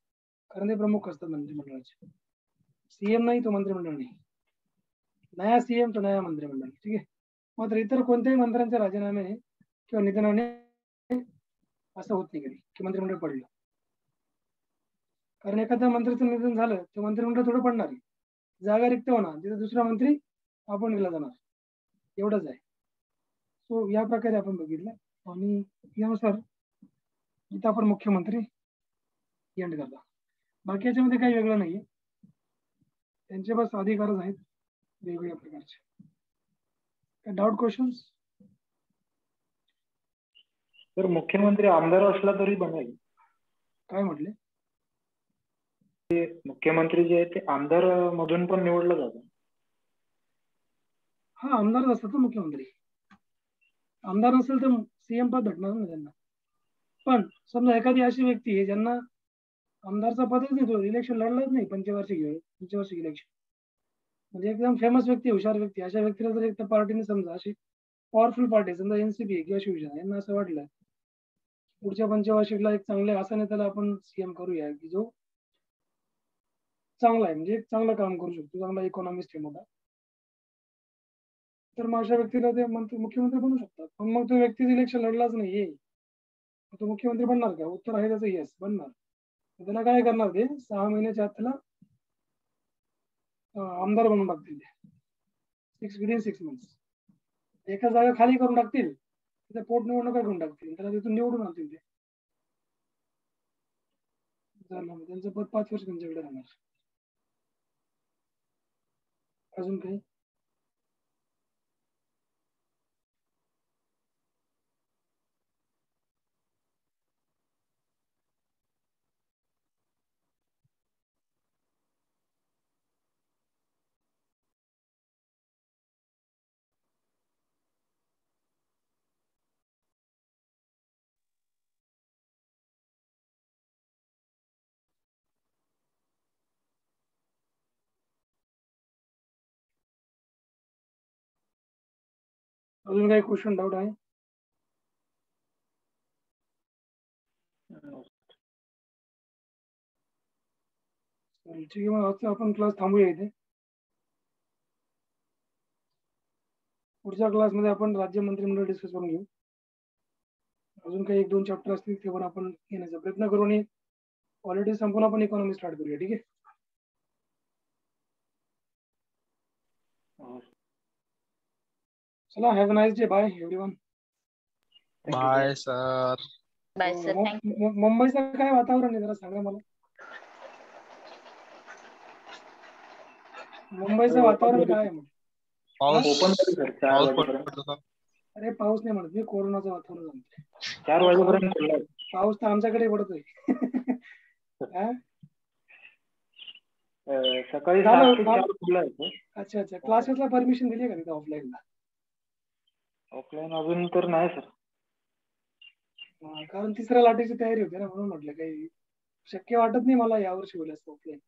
कारण ते प्रमुख असतात मंत्रिमंडळाचे. सीएम नाही तो मंत्रिमंडळ नाही. नया सीएम तो नया मंत्रिमंडळ. ठीक आहे? मात्र इतर कोणत्याही मंत्र्यांच्या राजीनाम्याने किंवा निधनाने असं होत नाही कधी की मंत्रिमंडळ पडलं. कारण एखाद्या मंत्र्याचं निधन झालं तर मंत्रिमंडळ थोडं पडणार आहे. जागा रिक्त होणार तिथे दुसरा मंत्री आपण गेला जाणार. एवढंच आहे. सो या प्रकारे आपण बघितलं आणि यानुसार इथं आपण मुख्यमंत्री एंड करता. बाकी याच्यामध्ये काही वेगळं नाहीये. त्यांचे बस अधिकारच आहेत वेगवेगळ्या प्रकारचे. डाऊट क्वेश्चन्स
तर मुख्यमंत्री आमदार असला तरी बनेल.
काय म्हटले?
मुख्यमंत्री जे आहे ते आमदार मधून पण निवडलं जातं.
हा आमदार असतात ना मुख्यमंत्री. आमदार नसेल तर सीएम पद भेटणार ना त्यांना. पण समजा एखादी अशी व्यक्ती आहे ज्यांना आमदारचा पदच नाही तो इलेक्शन लढलाच नाही पंचवार्षिक पंचवार्षिक इलेक्शन म्हणजे एकदम फेमस व्यक्ती हुशार व्यक्ती. अशा व्यक्तीला जर एक पार्टीने समजा अशी पॉवरफुल पार्टी समजा एनसीपी किंवा शिवसेना यांना असं वाटलं पुढच्या पंचवार्षिकला एक चांगल्या आसाने त्याला आपण सीएम करूया. की जो चांगला आहे म्हणजे चांगलं काम करू शकतो चांगला इकॉनॉमिस्ट आहे मोठा. तर मग अशा व्यक्तीला ते मंत्री मुख्यमंत्री बनू शकतात. पण मग तो व्यक्ती इलेक्शन लढलाच नाहीये. तो मुख्यमंत्री बनणार का? उत्तर आहे त्याचं येस बनणार. त्याला काय करणार ते? सहा महिन्याच्या आत त्याला आमदार बनवून टाकतील. सिक्स विदिन सिक्स मंथ्स एका जागा खाली करून टाकतील. त्या पोट निवडणुका करून टाकतील? त्याला तिथून निवडून आणतील ते. झालं त्यांचं पद पाच वर्ष त्यांच्याकडे राहणार. अजून काही? अजून काही क्वेश्चन डाऊट आहे? ठीक आहे, मग आजचा आपण क्लास थांबूया इथे. पुढच्या क्लासमध्ये आपण राज्य मंत्रिमंडळ डिस्कस करून घेऊ. अजून काही एक दोन चॅप्टर असतील, ते पण आपण घेण्याचा प्रयत्न करू आणि संपून आपण इकॉनॉमी स्टार्ट करूया, ठीक आहे? चला have nice day bye everyone
bye sir
bye sir
मुंबईचं काय वातावरण आहे? जरा सांगा मला. मुंबईचं वातावरण काय आहे? अरे पाऊस नाही म्हणत. मी कोरोनाचं वातावरण म्हणतोय
चार वाजेपर्यंत.
पाऊस तर आमच्याकडे पडतोय. *laughs* हा?
अं, सकाळी.
अच्छा अच्छा. क्लासेसला परमिशन दिली का तिथे ऑफलाईनला
ऑफलाईन अजून तर नाही सर
कारण तिसऱ्या लाटेची तयारी होती ना म्हणून म्हटलं काही शक्य वाटत नाही मला यावर्षी होईल असं ऑफलाईन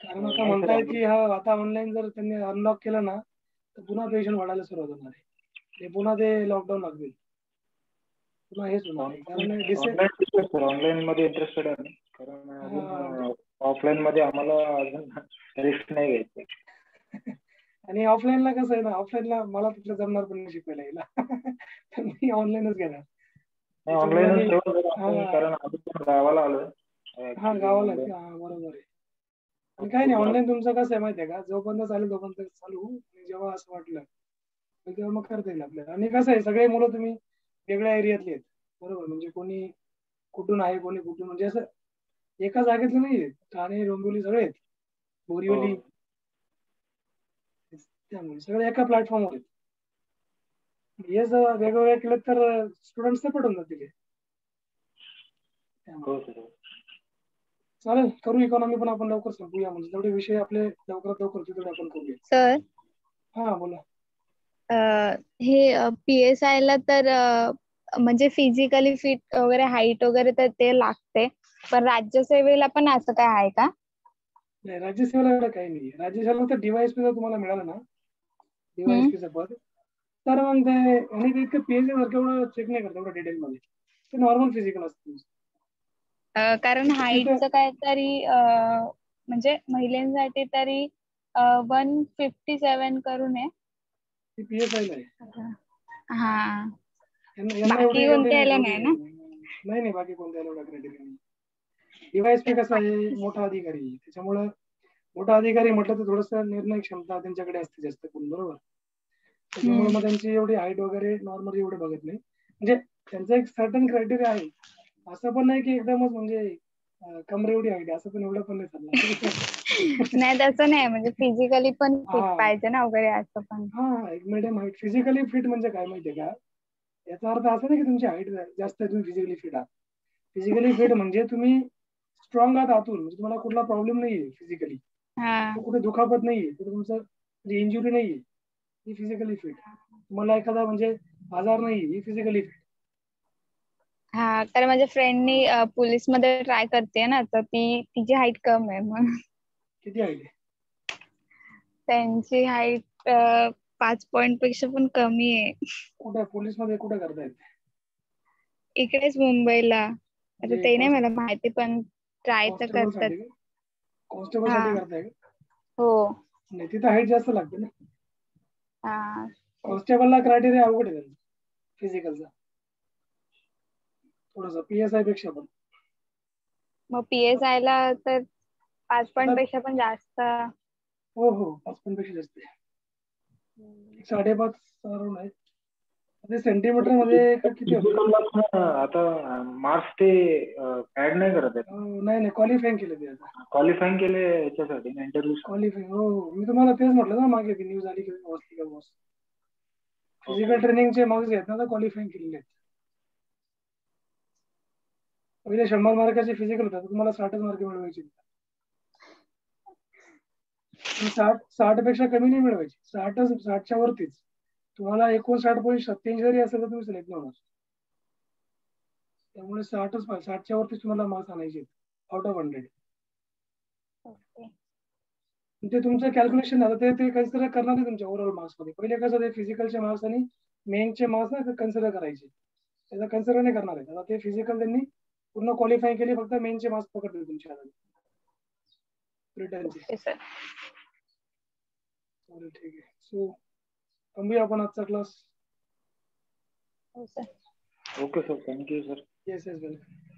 कारण आता
अजून-
की हा आता ऑनलाईन जर त्यांनी अनलॉक केलं ना तर पुन्हा पेशंट वाढायला सुरुवात होणार आहे. ते पुन्हा ते लॉकडाऊन लागतील पुन्हा हेच होणार
ऑनलाईन मध्ये इंटरेस्टेड आहे. कारण ऑफलाईन मध्ये आम्हाला अजून *laughs* रिस्क नाही घ्यायची. *laughs*
आणि ऑफलाईनला कसं आहे ना ऑफलाईनला मला तिथलं जमणार पण नाही शिकवायला यायला. *laughs* तर मी ऑनलाईनच घेणार. हा.
पण गावाला आलोय.
हा गावाला आहे. हा बरोबर आहे. आणि काय नाही ऑनलाईन तुमचं कसं आहे माहितीये का? जोपर्यंत चालेल तोपर्यंत चालू आणि जेव्हा असं वाटलं तेव्हा मग करता येईल आपल्याला. आणि कसं आहे सगळे मुलं तुम्ही वेगळ्या एरियातले आहेत. बरोबर म्हणजे कोणी कुठून आहे कोणी कुठून म्हणजे असं एका जागेतले नाही आहेत ठाणे डोंबिवली सगळे आहेत. बोरिवली
हो.
त्यामुळे. सगळे एका प्लॅटफॉर्मवर हे जर वेगवेगळे केले तर स्टुडंट सेपरेट होऊन जातील हे.
हो सर
चालेल करू इकॉनॉमी पण आपण लवकर संपूया म्हणजे जेवढे विषय आपले लवकरात लवकर तेवढे आपण करूया
सर.
हा बोला.
हे पी एस आय ला तर म्हणजे फिजिकली फिट वगैरे हाईट वगैरे तर ते लागते. पण राज्यसेवेला पण असं काय आहे का?
नाही राज्यसेवेला काही नाही राज्यसेवेला तर डीवायएसपी जर तुम्हाला मिळालं ना? तर मग ते आणि ते इतकं पीएचडी सारखं एवढं चेक नाही करत एवढं डिटेल मध्ये. ते नॉर्मल फिजिकल असतं
कारण हाईटचं काहीतरी अ, म्हणजे महिलांसाठी तरी वन फिफ्टी सेवन करून आहे.
पीएसआय
हा बाकी नाही ना?
नाही नाही बाकी कोणत्या एवढा क्रायटेरिया नाही. डीवायएसपी कसा आहे मोठा अधिकारी. त्याच्यामुळं मोठा अधिकारी म्हटलं तर थोडस निर्णय क्षमता त्यांच्याकडे असते जास्त करून बरोबर? त्याच्यामुळे मग त्यांची एवढी हाईट वगैरे नॉर्मली एवढे बघत नाही. म्हणजे त्यांचं एक सर्टन क्रायटेरिया आहे. असं पण नाही की एकदमच म्हणजे कमरे एवढी हाईट असं पण एवढं पण नाही
नाही तसं नाही. म्हणजे फिजिकली पण
हा.
फिट पाहिजे ना वगैरे असं पण.
हा एक मिडियम हाईट फिजिकली फिट म्हणजे काय माहितीये का? याचा अर्थ असा नाही की तुमची हाईट जास्त आहे तुम्ही फिजिकली फिट आहात. फिजिकली फिट म्हणजे तुम्ही स्ट्रॉंग आहात आतून. म्हणजे तुम्हाला कुठला प्रॉब्लेम नाहीये फिजिकली कुठे दुखापत नाहीये. कुठे तुमचं इंजुरी नाहीये. ही फिजिकली फिट तुम्हाला एखादा म्हणजे आजार नाहीये. ही फिजिकली फिट
हा तर माझ्या फ्रेंडनी पोलीसमध्ये ट्राय करते ना तर ती तिची हाईट कम आहे मग.
किती हाईट
त्यांची हाईट पाच पॉइंटपेक्षा पण कमी आहे.
कुठे? पोलीसमध्ये कुठे करतायत
इकडेच मुंबईला. आता
म्हणजे
ते नाही मला माहिती पण ट्राय तर करतात.
कॉन्स्टेबलसाठी
हा.
करताय
हो.
नाही तिथं हाईट जास्त लागते ना.
हा.
कॉन्स्टेबलला क्रायटेरिया अवघड आहे फिजिकलचा थोडस पीएसआयपेक्षा पण.
मग पी एस आय ला तर पाच पॉइंटपेक्षा पण जास्त.
हो हो पाच पण पेक्षा जास्त साडेपाच अराउंड आहे. ते सेंटीमीटरमध्ये किती
आता मार्क्स ते ऍड नाही करत आहेत.
अं, नाही नाही क्वालिफाईंग केलं ते
क्वालिफाईंग केले याच्यासाठी इंटरव्ह्यू
क्वालिफाईंग हो हो. मी तुम्हाला तेच म्हटलं ना मागे ती न्यूज आली की वाचली का बॉस फिजिकल ट्रेनिंगचे मार्क्स आहेत ना क्वालिफाईंग केलेले आहेत. पहिले शंभर मार्काचे फिजिकल होतात तुम्हाला साठच मार्क मिळवायचे. साठ साठपेक्षा कमी नाही मिळवायचे. साठच साठच्या वरतीच. तुम्हाला एकोणसाठ पॉईंट सत्याऐंशी जरी असेल तर तुम्ही सिलेक्ट होणार त्यामुळे साठच पाहिजे साठच्या वरतीच तुम्हाला मार्क्स आणायचे आउट ऑफ हंड्रेड ते तुमचं कॅल्क्युलेशन आता ते ते कन्सिडर करणार नाही तुमच्या ओव्हरऑल मार्क्समध्ये. पहिले कसं ते फिजिकलचे मार्क्स आणि मेनचे मार्क्स ना कन्सिडर करायचे. त्याचा कन्सिडर नाही करणार आहे आता ते फिजिकल त्यांनी पूर्ण क्वालिफाय केली फक्त मेनचे मार्क्स पकडले तुमच्या रिटर्नचे ठीक आहे. सो थांबूया आपण आजचा class
sir
okay sir thank you sir
yes yes welcome